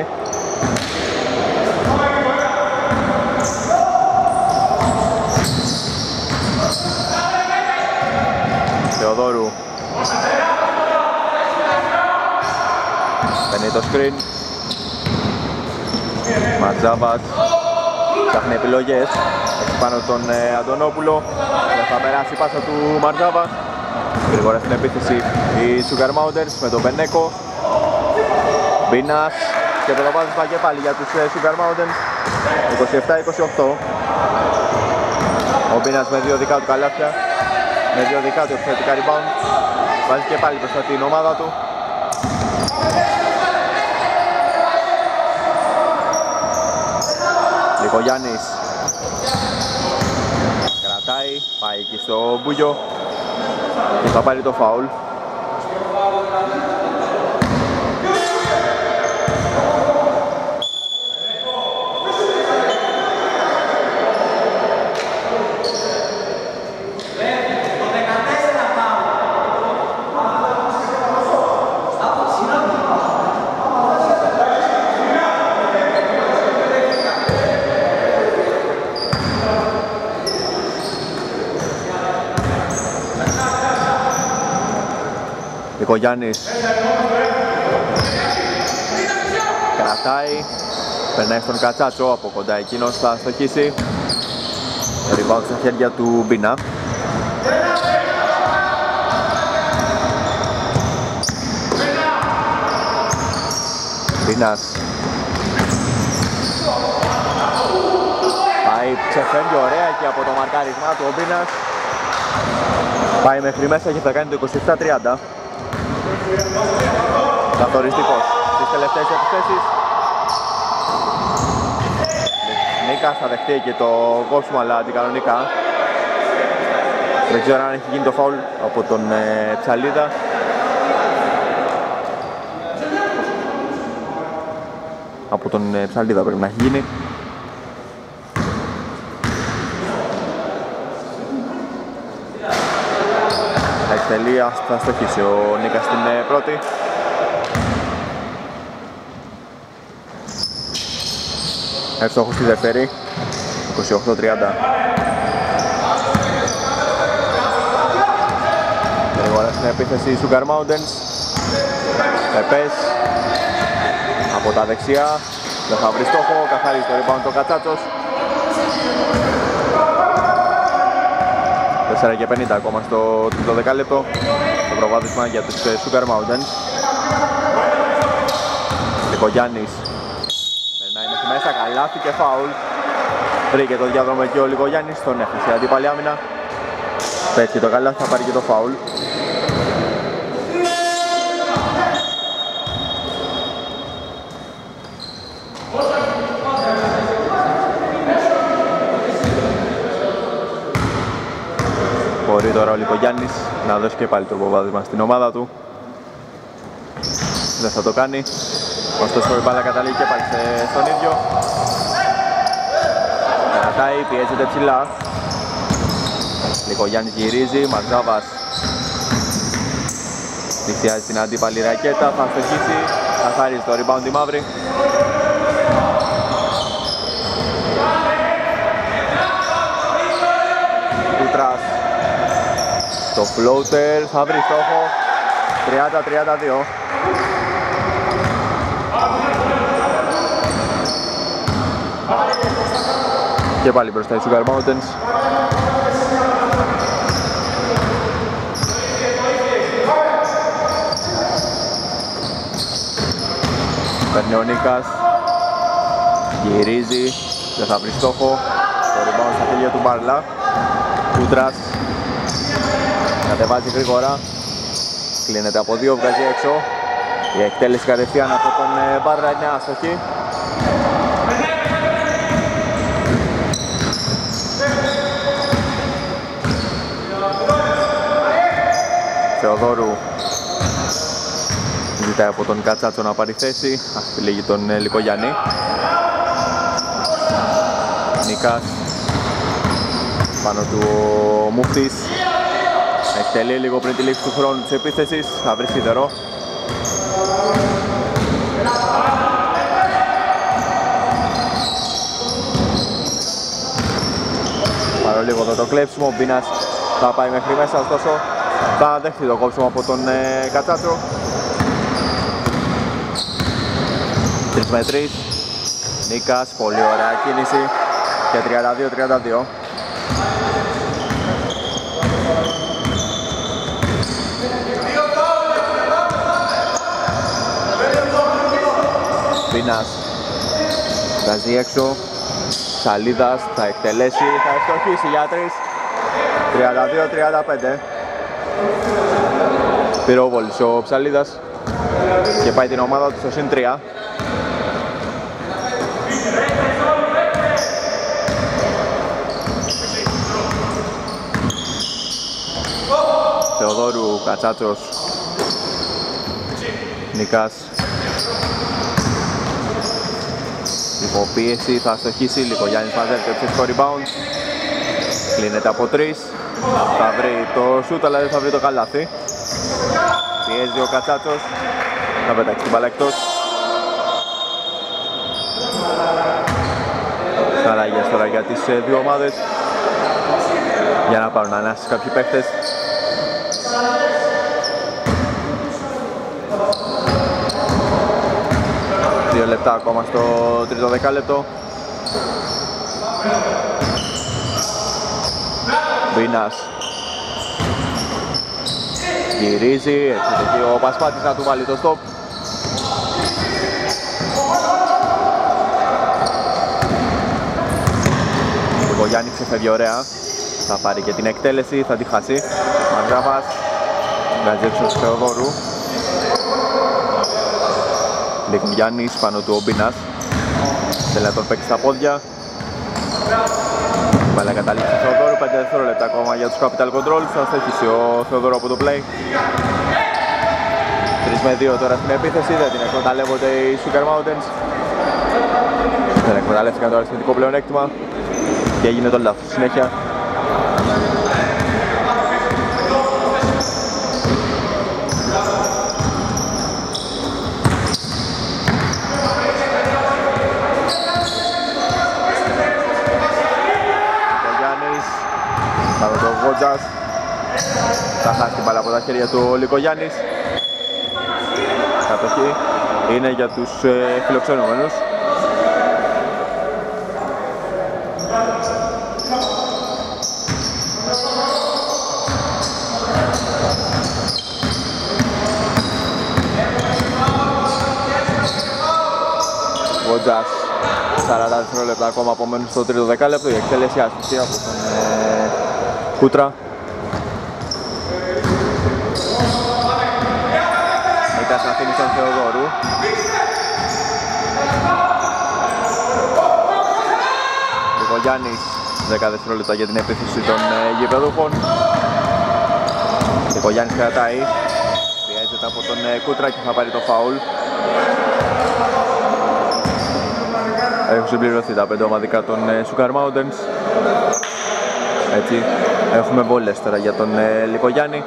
27-26. Θεοδόρου Παίρνει το screen Ματζάβας Ψάχνει επιλογές Έχει πάνω τον ε, Αντωνόπουλο Δεν θα περάσει πάσα του Μαρτζάβα. Γρήγορα στην επίθεση οι Sugar Mountains με τον Πενέκο Μπίνας και το λαμβάνισμα και πάλι για τους ε, Sugar Mountains. 27-28 Ο Μπίνας με δύο δικά του καλάθια με δύο δικά του επιθετικά rebound. Βάζει και πάλι μπροστά την ομάδα του. Λικογιάννης κρατάει, πάει εκεί στο Μπούγιο και θα πάρει το φάουλ Νικογιάννης κρατάει περνάει στον Κατσάτσο από κοντά εκείνος θα στοχίσει. Rebound στα χέρια του Μπίνα. Μπίνας. Πάει ξεφεύγει ωραία και από το μαρκάρισμά του ο Μπίνας. Πάει μέχρι μέσα και θα κάνει το 27-30 Καθοριστικός. Στις τελευταίες επιθέσεις. Νίκας θα δεχτεί και το κόψιμο αλλά αντικανονικά. Δεν ξέρω αν έχει γίνει το φάουλ από τον ε, Ψαλίδα. Από τον ε, Ψαλίδα πρέπει να έχει γίνει τελεία θα στοχίσει ο Νίκας στην ε, πρώτη. Εύστοχος στη δεύτερη, 28-30. Γρήγορα στην επίθεση Sugar Mountains. Πεπές από τα δεξιά. Δεν θα βρει στόχο, καθαρίζει το rebound το Κατσάτσος. 4 και 50 ακόμα στο τρίτο δεκάλεπτο το προβάδισμα για τους ε, Sugar Mountains. Λικογιάννης περνάει μέχρι μέσα, καλάθι και φάουλ. Βρήκε το διάδρομο εκεί ο Λικογιάννης, τον έχασε αντίπαλη άμυνα. Πέτυχε το καλάθι, θα πάρει και το φάουλ τώρα ο Λικογιάννης να δώσει και πάλι το προβάδισμα στην ομάδα του. Δεν θα το κάνει. Ωστόσο η μπάλα καταλήγει και πάλι στον ίδιο. Κρατάει, πιέζεται ψηλά. Λικογιάννης γυρίζει, Μαρτζάβας πλησιάζει την αντίπαλη ρακέτα, θα στοχίσει, καθαρίζει το rebound η μαύρη. Το floater θα βρει στόχο. 30-32 Και πάλι μπροστά οι Sugar Mountains. Παίρνει ο Νίκας. Γυρίζει. Δεν θα βρει στόχο. Το rebound στα χέρια του Μπάρλα Κούτρας κατεβάζει γρήγορα. Κλείνεται από δύο, βγάζει έξω. Η εκτέλεση κατευθείαν από τον ε, Μπάρρα είναι άστοχη. Θεοδόρου. Ζητάει από τον Κατσάτσο να πάρει θέση. Επιλέγει τον ε, Λικογιάννη. Νικάς πάνω του ο Μούφτης Εκτελεί λίγο πριν τη λήξη του χρόνου της επίθεσης. Θα βρει σίδερο. Πάρω λίγο εδώ το κλέψιμο. Ο Μπίνας θα πάει μέχρι μέσα, ωστόσο θα δεχτεί το κόψιμο από τον ε, Κατσάτσο. 3 με 3. Νίκας, πολύ ωραία κίνηση και 32-32. Πίνας βγάζει έξω. Σαλίδας θα εκτελέσει, θα ευστοχίσει για 3 32-35 Πυροβόλης ο Ψαλίδας. Και πάει την ομάδα του στο συν 3 Θεοδόρου Κατσάτσος Νικάς Υποπίεση θα στοχίσει λίγο Γιάννης μαζεύει το επιθετικό rebound Κλείνεται από 3 Θα βρει το σούτ αλλά δεν θα βρει το καλάθι. Πιέζει ο Κατσάτσος. Θα πετάξει την μπάλα εκτός. Αλλαγές τώρα για τις ε, δύο ομάδες. Για να πάρουν ανάσεις κάποιοι παίχτες λεπτά ακόμα στο τρίτο δεκάλεπτο. Βίνας Γυρίζει, έτσι ο Πασπάτης να του βάλει το στόπ. Ο Γιάννη ξεφεύγει ωραία. Θα πάρει και την εκτέλεση, θα τη χάσει. Μαγκάβας, βγάζει έξω του Θεοδόρου. Λίγο Γιάννης πάνω του ο Μπίνας. Θέλει να τον παίξει στα πόδια. Βάλε καταλήξει ο Θεοδόρου, 5 δευτερόλεπτα ακόμα για τους Capital Control. Θα στέχισει ο Θεοδόρου από το play. 3 με 2 τώρα στην επίθεση, δεν την εκμεταλλεύονται οι Sugar Mountains. Δεν εκμεταλλεύτηκαν το αριθμητικό πλεονέκτημα και έγινε το λάθος. Συνέχεια Γότζας θα χάσει την μπάλα από τα χέρια του ο Λικογιάννης κατοχή. Είναι για τους ε, φιλοξενούμενους. Γότζας 40 δευτερόλεπτα ακόμα απομένουν στο τρίτο δεκάλεπτο. Η εκτέλεση άσπιση από τον ε, Κούτρα. Νίκας να αφήνει στον Θεοδόρου. Γιάννης 10 δευτερόλεπτα για την επίθεση των ε, γηπεδούχων. Γιάννης κρατάει. Πιέζεται από τον ε, Κούτρα και θα πάρει το φάουλ. Έχουν συμπληρωθεί τα πέντε ομαδικά των ε, Sugar Mountains. Έτσι, έχουμε βόλες τώρα για τον ε, Λικογιάννη.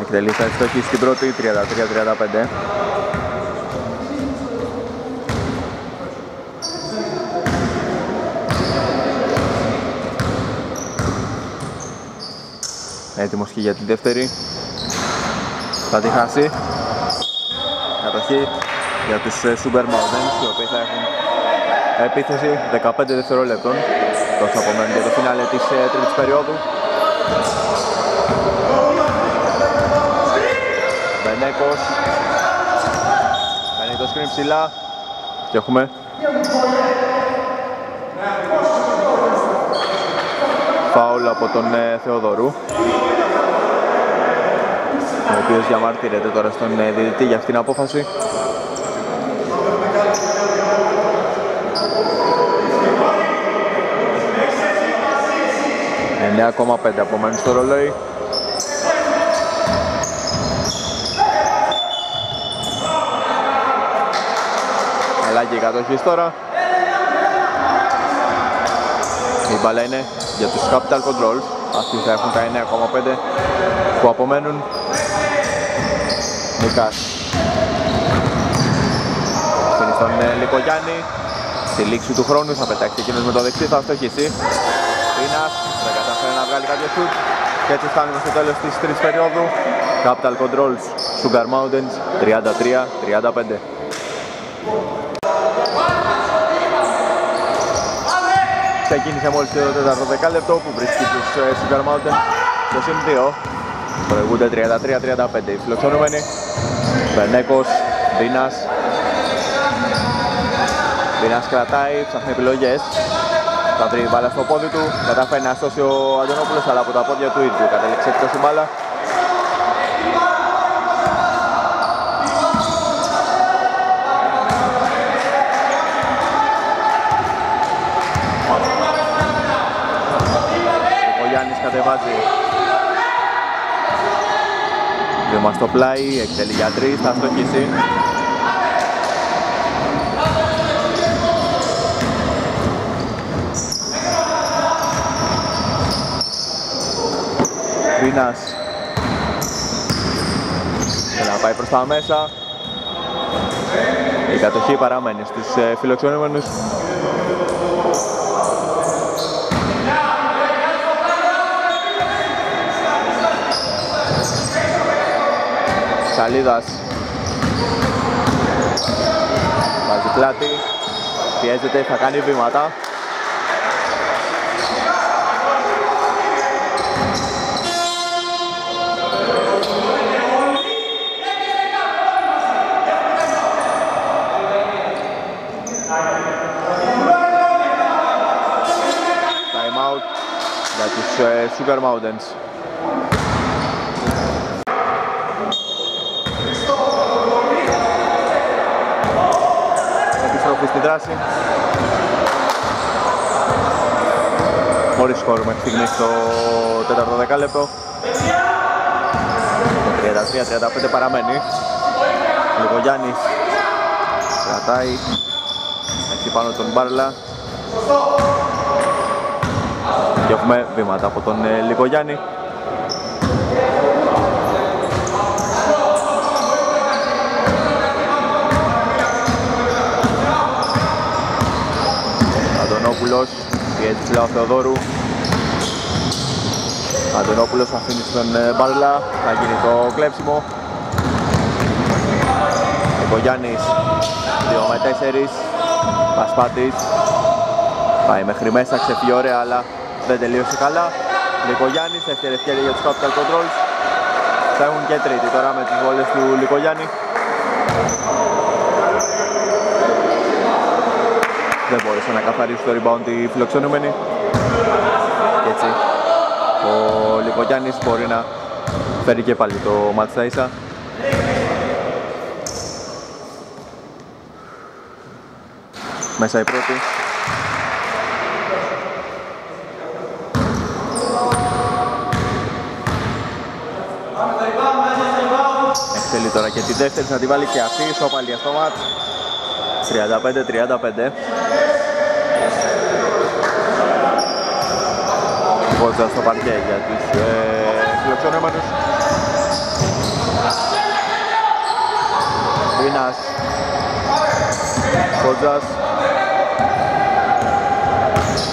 Εκτελεί θα στοχή στην πρώτη, 33-35. Έτοιμος και για την δεύτερη θα τη χάσει. Κατοχή για τους ε, Super Mountains οι οποίοι θα έχουν επίθεση 15 δευτερόλεπτων. Τόσο απομένουν για το φινάλε της ε, τρίτης περίοδου. Μπενέκος Μπαίνει το σκριν ψηλά. Και έχουμε φάουλ από τον ε, Θεοδωρού ο οποίος διαμαρτύρεται τώρα στον ε, διδυτή για αυτήν την απόφαση. Είναι ακόμα 5 απομένει στο ρολόι. Αλλάγει η τώρα. Η μπάλα είναι για τους Capital Controls. Αυτοί θα έχουν τα 9,5 που απομένουν. Νίκας. Αφήνει στον ε, Λικογιάννη. Στη λήξη του χρόνου θα πετάξει εκείνος με το δεξί, θα στοχίσει. Πίνας, δεν καταφέρει να βγάλει κάποιο σουτ. Και έτσι φτάνουμε στο τέλος της τρεις περίοδου. Capital Controls, Sugar Mountains, 33-35. Ξεκίνησε μόλις το τέταρτο δεκάλεπτο που βρίσκει τους ε, Sugar Mountains στο συν 2. Προηγούνται 33-35 οι φιλοξενούμενοι. Μπερνέκος, Δίνας. Δίνας κρατάει, ψάχνει επιλογές. Θα βρει μπάλα στο πόδι του, καταφέρει να σώσει ο Αντωνόπουλος αλλά από τα πόδια του ίδιου κατέληξε εκτός η μπάλα. Ο Γιάννης κατεβάζει Βήμα στο πλάι, εκτελεί για τρεις, θα στοχίσει. Βίνας Θέλει να πάει προς τα μέσα. Η κατοχή παραμένει στους ε, φιλοξενούμενους Σαλίδας Βάζει πλάτη Πιέζεται, θα κάνει βήματα Time out. Για τους ε, Sugar Mountains. Επιστροφή στη δράση. Χωρίς χώρο μέχρι στιγμή στο τέταρτο δεκάλεπτο. 33-35 παραμένει. Λιγογιάννης κρατάει. Έχει πάνω τον Μπάρλα. Και έχουμε βήματα από τον ε, Αντωνόπουλος, πιέζει ψηλά ο Θεοδόρου. Αντωνόπουλος αφήνει στον ε, Μπάρλα, θα γίνει το κλέψιμο. Λικογιάννης, 2 με 4, Πασπάτης, πάει μέχρι μέσα, ξεφύγει ωραία αλλά δεν τελείωσε καλά. Λικογιάννης, δεύτερη ευκαιρία για τους Capital Controls. Θα έχουν και τρίτη τώρα με τις βόλες του Λικογιάννη. Δεν μπόρεσε να καθαρίσει το rebound τη φιλοξενούμενη. Και έτσι ο Λικογιάννης μπορεί να φέρει και πάλι το μάτς στα ίσα. Μέσα η πρώτη. Θέλει τώρα και τη δεύτερη να τη βάλει και αυτή, ισοπαλία στο μάτς. 35-35. Βότζα στο παρκέ για τους ε, φιλοξενούμενους. Βίνας. Βότζας.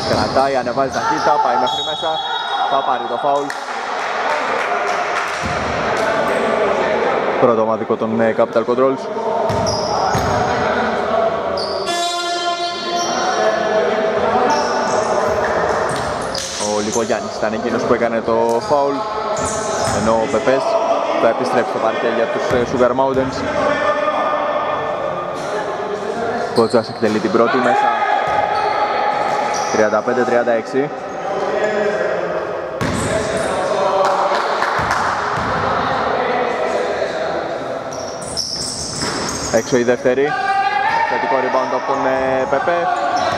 Κρατάει, ανεβάζει ταχύτητα, πάει μέχρι μέσα. Θα πάρει το φάουλ. Πρώτο ομαδικό των ε, Capital Controls. Ο Λικογιάννης ήταν εκείνος που έκανε το foul ενώ ο Πεπές θα επιστρέψει στο παρκέ για τους ε, Sugar Mountains. Κότσας εκτελεί την πρώτη μέσα 35-36. Έξω η δεύτερη. Θετικό rebound από τον ε, Πεπέ,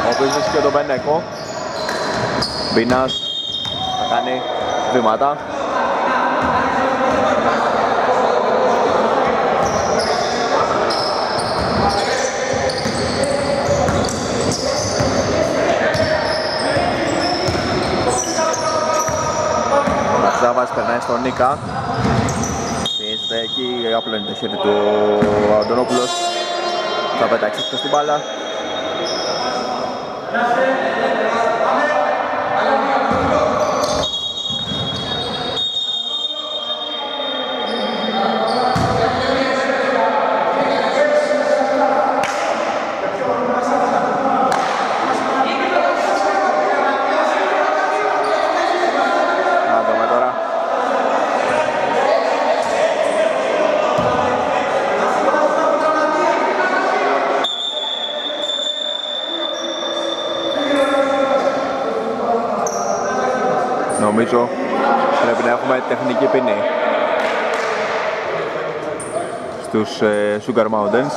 ο οποίος βρίσκει και τον Μπενέκο. Μπινάς, θα να κάνει βήματα. Ζάβας περνάει στον Νίκα. Πιέζεται εκεί, απλώνει το χέρι του Αντωνόπουλος. Θα πετάξει αυτό στην μπάλα νομίζω πρέπει να έχουμε τεχνική ποινή στους ε, Sugar Mountains.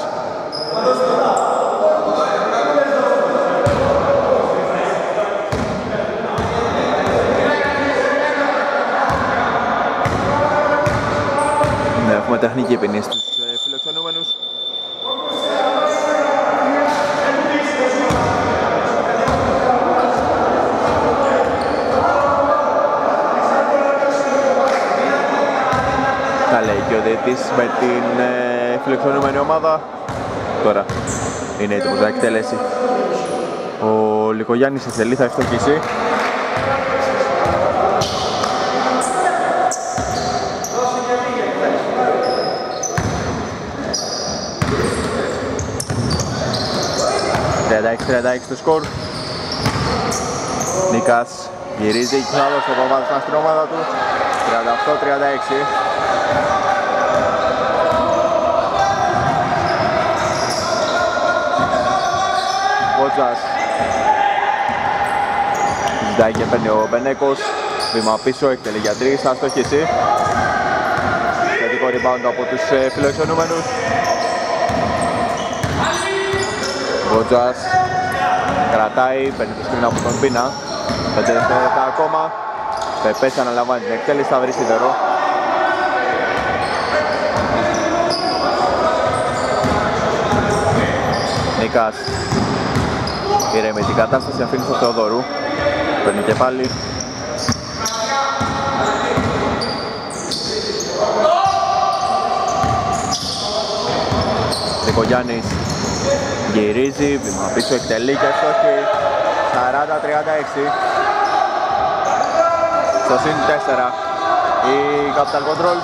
Ναι, έχουμε τεχνική ποινή στους ε, φιλοξενούμενους. Λέει και ο διετής με την ε, φιλοξενούμενη ομάδα. Τώρα είναι έτοιμος να εκτελέσει. Ο Λικογιάννης σε θελή θα ευστοχίσει. ...36-36 το σκορ. Νίκας γυρίζει και θα δώσει το στην ομάδα του. 38-36. Μπότζας Ζητάει και παίρνει ο Μπενέκος. Βήμα πίσω, εκτελεί για τρεις, θα στοχίσει Θετικό rebound από τους ε, φιλοξενούμενους. Μπότζας Κρατάει, παίρνει το σκριν από τον Πίνα. Πέντε δευτερόλεπτα ακόμα. Πεπές αναλαμβάνει την εκτέλεση, θα βρει σιδερό. Νίκας Πήρε με την κατάσταση, αφήνει στο Θεοδωρού. Παίρνει και πάλι. Δικογιάννης γυρίζει, βήμα πίσω εκτελεί και στόχι 40-36 στο συν 4 η Capital Control.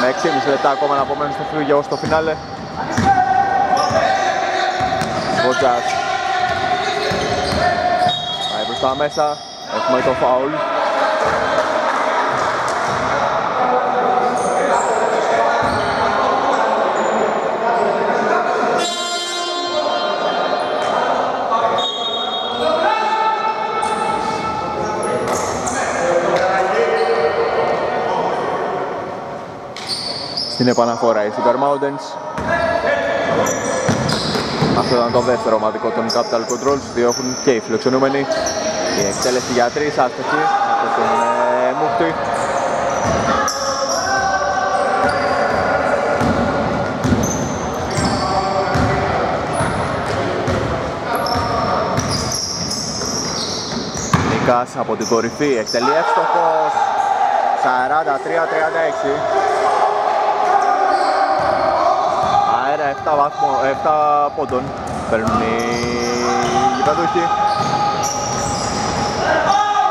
Με 6,5 λεπτά ακόμα να απομένουν στο φύγιο στο φινάλε Βότζας Πάει μπροστά μέσα, έχουμε το φάουλ Στην επαναφορά οι Sugar Mountains αυτό ήταν το δεύτερο ομαδικό των Capital Control, δύο έχουν και οι φιλοξενούμενοι. Η εκτέλεση για τρεις, άστοχη από τον ε, Μούχτη. Νικάς από την κορυφή, εκτελεί εύστοχος 43-36 7, βαθμό, 7 πόντων παίρνουν οι γηπεδούχοι.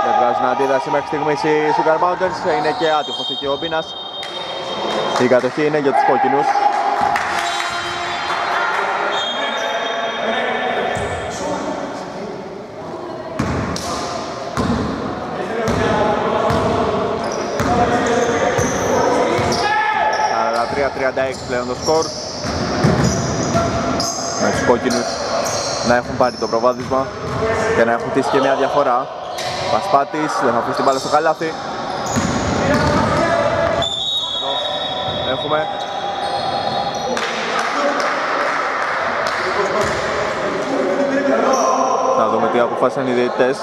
Δεν βγάζουν αντίδραση μέχρι στιγμής οι Sugar Mountains, είναι και άτυχος εκεί ο Μπίνας. Η κατοχή είναι για τους κόκκινους. πλέον το σκορ με τους κόκκινους να έχουν πάρει το προβάδισμα και να έχουν χτίσει και μια διαφορά. Πασπάτης, δεν θα αφήσει την μπάλα στο καλάθι. Εδώ έχουμε Να δούμε τι αποφάσισαν οι διαιτητές.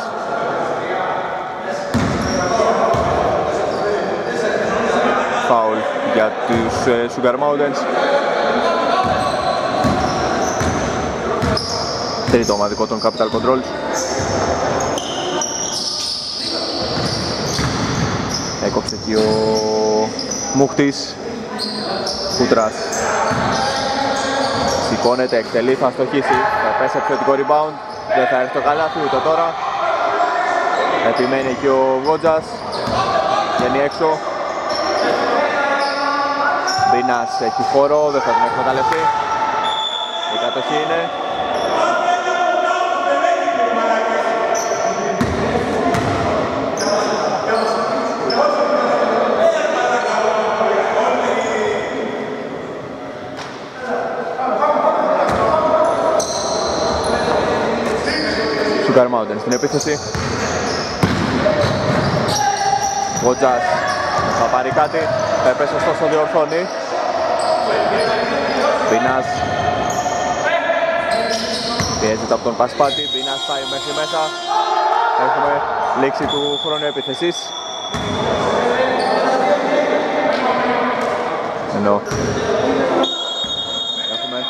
Φάουλ για τους ε, Sugar Mountains. Τρίτο ομαδικό των Capital Controls. Έκοψε εκεί ο Μούχτης. Κούτρας. Σηκώνεται, εκτελεί, θα στοχίσει. Θα πέσει επιθετικό rebound. Δεν θα έρθει το καλάθι ούτε τώρα. Επιμένει εκεί ο Βότζας. Βγαίνει έξω. Μπίνας έχει χώρο, δεν θα την εκμεταλλευτεί. Η κατοχή είναι. Sugar Mountain στην επίθεση. Ο Τζας θα πάρει κάτι, Πέπες ωστόσο διορθώνει. Πίνας πιέζεται από τον Πασπάτη, Πίνας πάει μέχρι μέσα. Έχουμε λήξη του χρόνου επίθεσης. Ενώ έχουμε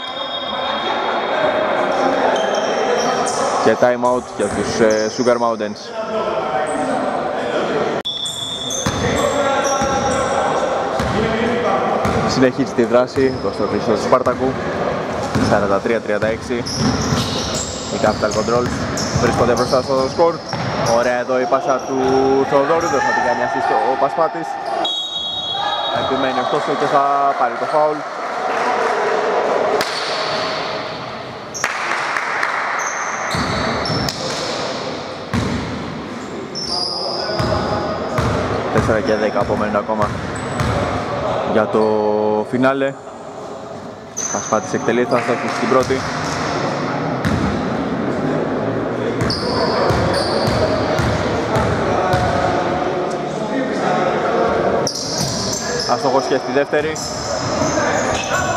και time out για τους ε, Sugar Mountains. Συνεχίζει τη δράση, το στροφίσιο του Σπάρτακου. 43-36 Οι Capital Controls βρίσκονται μπροστά στο σκορ. Ωραία εδώ η πάσα του Θεοδόρου, δεν θα την κάνει assist ο Πασπάτης. Επιμένει ωστόσο και θα πάρει το φάουλ και 10 απομένουν ακόμα για το φινάλε. Πασπάτης εκτελείς, θα στοχίσει στην πρώτη. Αστοχός και στη δεύτερη.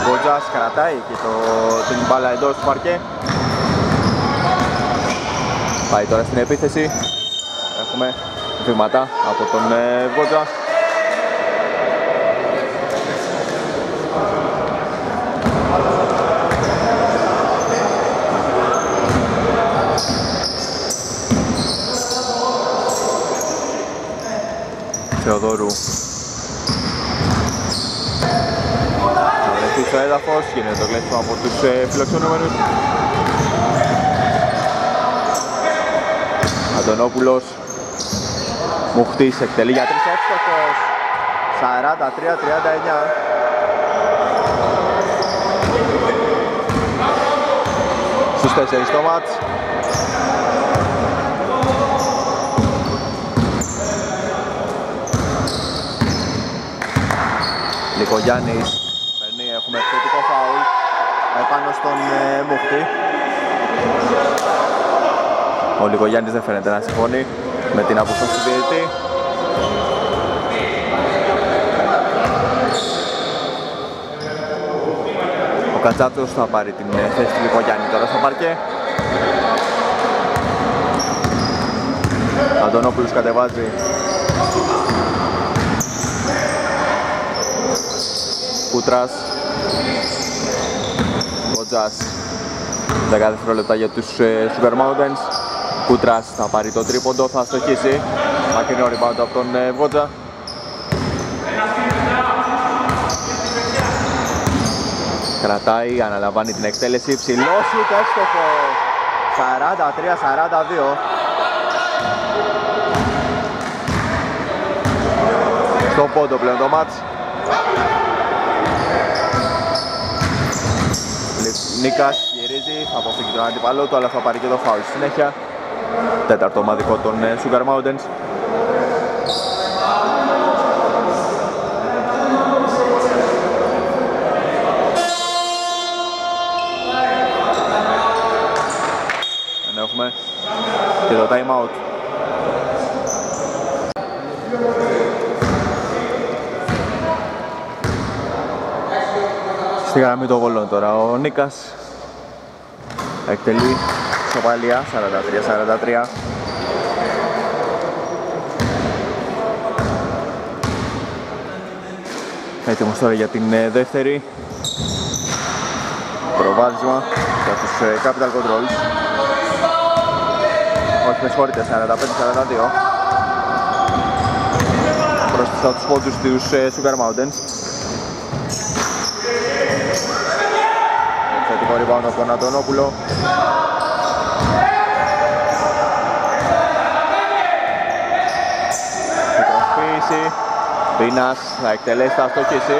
Γκοτζάς κρατάει και το, την μπάλα εντός του παρκέ. Πάει τώρα στην επίθεση. Έχουμε βήματα από τον ε, Γκοτζά. Θεοδόρου. Θα βρεθεί στο έδαφος, γίνεται το κλέψιμο από τους ε, φιλοξενούμενους. Αντωνόπουλος Μουχτής εκτελεί για τρεις εύστοχος 43-39 Στους 4 στο μάτς. Λικογιάννης παίρνει, έχουμε θετικό φάουλ. Επάνω στον ε, Μούχτη Ο Λικογιάννης δεν φαίνεται να συμφωνεί με την απόφαση του διαιτητή. Ο Κατσάτος θα πάρει την ε, θέση του Λικογιάννη τώρα στο παρκέ. Αντωνόπουλος κατεβάζει. Κούτρας. Κότζας 10 δευτερόλεπτα για τους ε, Super Mountains Κούτρας θα πάρει το τρίποντο, θα στοχίσει. Μακρινό rebound από τον ε, Βότζα. Κρατάει, αναλαμβάνει την εκτέλεση Ψηλός σουτ εύστοχος. 43-42 Στο πόντο πλέον το μάτς. Νίκας γυρίζει, θα αποφύγει τον αντιπαλό του αλλά θα πάρει και το φάουλ. Στη συνέχεια τέταρτο ομαδικό των ε, Sugar Mountains. Δεν έχουμε και το time out. Στη γραμμή των βολών τώρα ο Νίκας. Εκτελεί σοπαλία 43-43 43 Έτοιμος τώρα για την ε, δεύτερη. Προβάδισμα για τους ε, Capital Controls. Όχι, με συγχωρείτε, 45-42. Μπροστά τους πόντους τους ε, Sugar Mountains. Θετικό rebound από τον Αντωνόπουλο. Μικροφύση. Πίνας θα εκτελέσει, θα στοχίσει.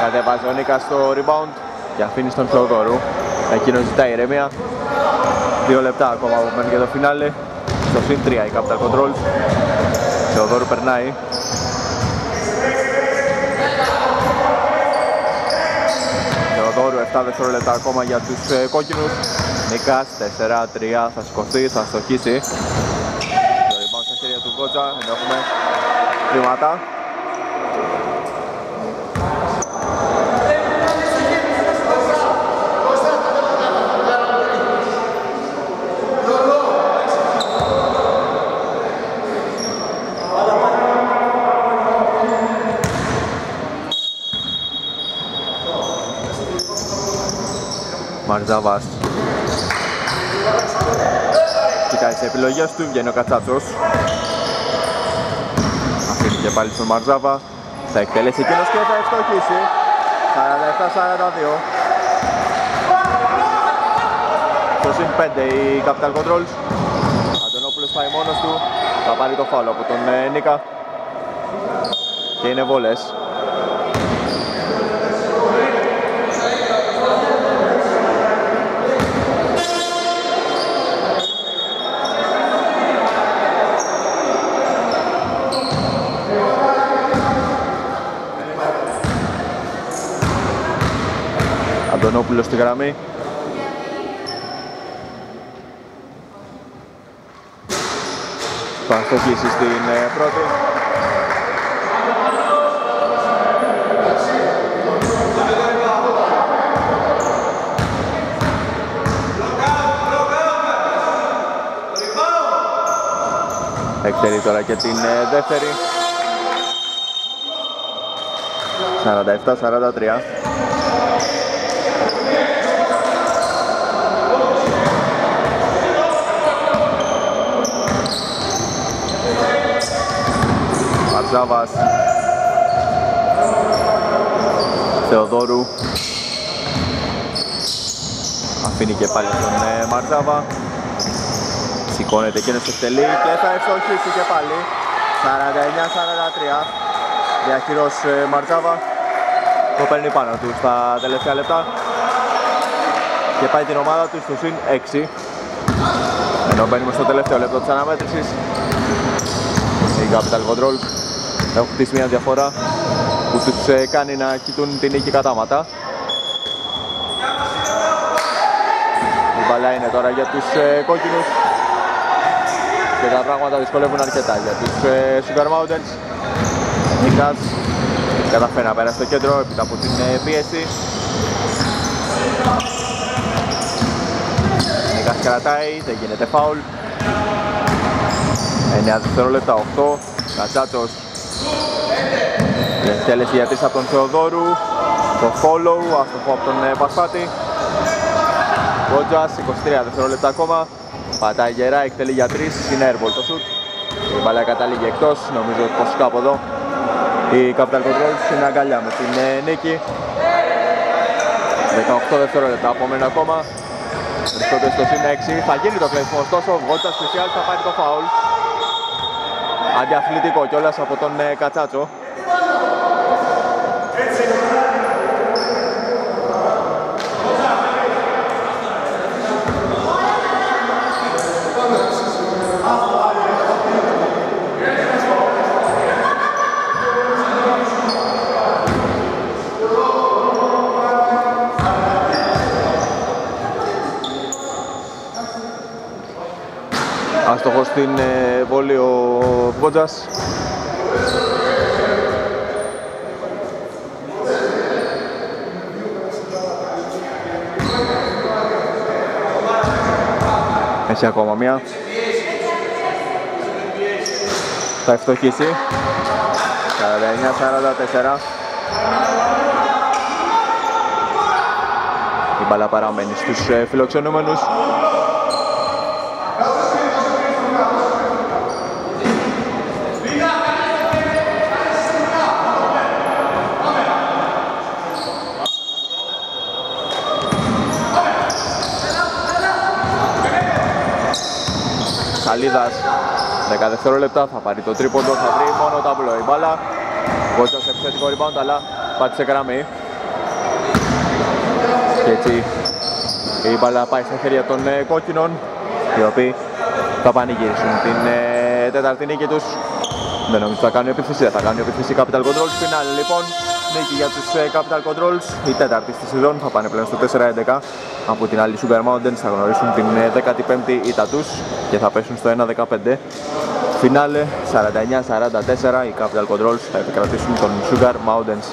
Κατεβάζει ο Νίκας στο rebound και αφήνει στον Θεοδόρου. Εκείνος ζητάει ηρεμία. Δύο λεπτά ακόμα από μένει για το φινάλε. Στο συν 3 η Capital Controls. Θεοδόρου περνάει. Θεοδόρου 7 δευτερόλεπτα ακόμα για τους ε, κόκκινους. Νίκας 4-3 θα σηκωθεί, θα στοχίσει. Το rebound στα χέρια του Γκότζα, ενώ έχουμε βήματα. Μαρζάβας Κοιτάει τις επιλογές του, βγαίνει ο Κατσάτσος Αφήνει και πάλι στον Μαρζάβα. Θα εκτελέσει εκείνος και θα ευστοχίσει 47-42 Στο συν 5 η Capital Controls. Αντωνόπουλος πάει μόνος του. Θα πάρει το φάουλο από τον ε, Νίκα. Και είναι βόλες Αντωνόπουλο στη γραμμή. Θα στοχίσει στην ε, πρώτη. Εκτελεί τώρα και την ε, δεύτερη. 47-43. Ζάβας Θεοδόρου. Αφήνει και πάλι τον ε, Μαρτζάβα σηκώνεται εκείνος εκτελεί και θα ευστοχίσει και πάλι. 49-43 διαχειρός ε, Μαρτζάβα το παίρνει πάνω του στα τελευταία λεπτά. Και πάει την ομάδα του στο συν 6 ενώ μπαίνουμε στο τελευταίο λεπτό της αναμέτρησης. Η Capital Control έχουν χτίσει μια διαφορά που τους ε, κάνει να κοιτούν την νίκη κατάματα. Η μπαλά είναι τώρα για τους ε, κόκκινους και τα πράγματα δυσκολεύουν αρκετά για τους ε, Sugar Mountains. Νίκας καταφέρει να πέρασε στο κέντρο έπειτα από την πίεση. Νίκας κρατάει, δεν γίνεται φάουλ. 9 δευτερόλεπτα, 8. Κατσάτσος η εκτέλεση για από τον Θεοδόρου. Το follow, άστοχο από τον Πασπάτη. Γκότζας, 23 δευτερόλεπτα ακόμα. Πατάει γερά, εκτελεί για 3, είναι airball το shoot. Η μπαλά καταλήγει εκτός, νομίζω ότι πως κάπου εδώ. Η Capital Controls είναι αγκαλιά με την νίκη. 18 δευτερόλεπτα απόμενα ακόμα. Βρισκόνται στο συν 6. Θα γίνει το κλεισμό, ωστόσο ο Γκότζας special θα πάρει το foul. Αντιαθλητικό κιόλας από τον Κατσάτσο. Άστοχος στην ε, βόλη ο Βότζας. Έχει ακόμα μία. Θα ευστοχίσει. 49-44. Η μπαλά παραμένει στους ε, φιλοξενούμενους. Σαλίδας 10 δευτερόλεπτα θα πάρει το τρίποντο, θα βρει μόνο ταμπλό η μπάλα. Βότσας σε επιθετικό rebound αλλά πάτησε γραμμή. Και έτσι η μπάλα πάει στα χέρια των ε, κόκκινων οι οποίοι θα πανηγυρίσουν την ε, τέταρτη νίκη τους. Δεν νομίζω θα κάνουν επίθεση, δεν θα κάνουν επίθεση Capital Controls. Φινάλ λοιπόν νίκη για τους ε, Capital Controls. Η τέταρτη στη σεζόν θα πάνε πλέον στο 4-11 από την άλλη Sugar Mountains θα γνωρίσουν την 15η ε, ήττα τους και θα πέσουν στο 1-15 Φινάλε 49-44 οι Capital Controls θα επικρατήσουν τον Sugar Mountains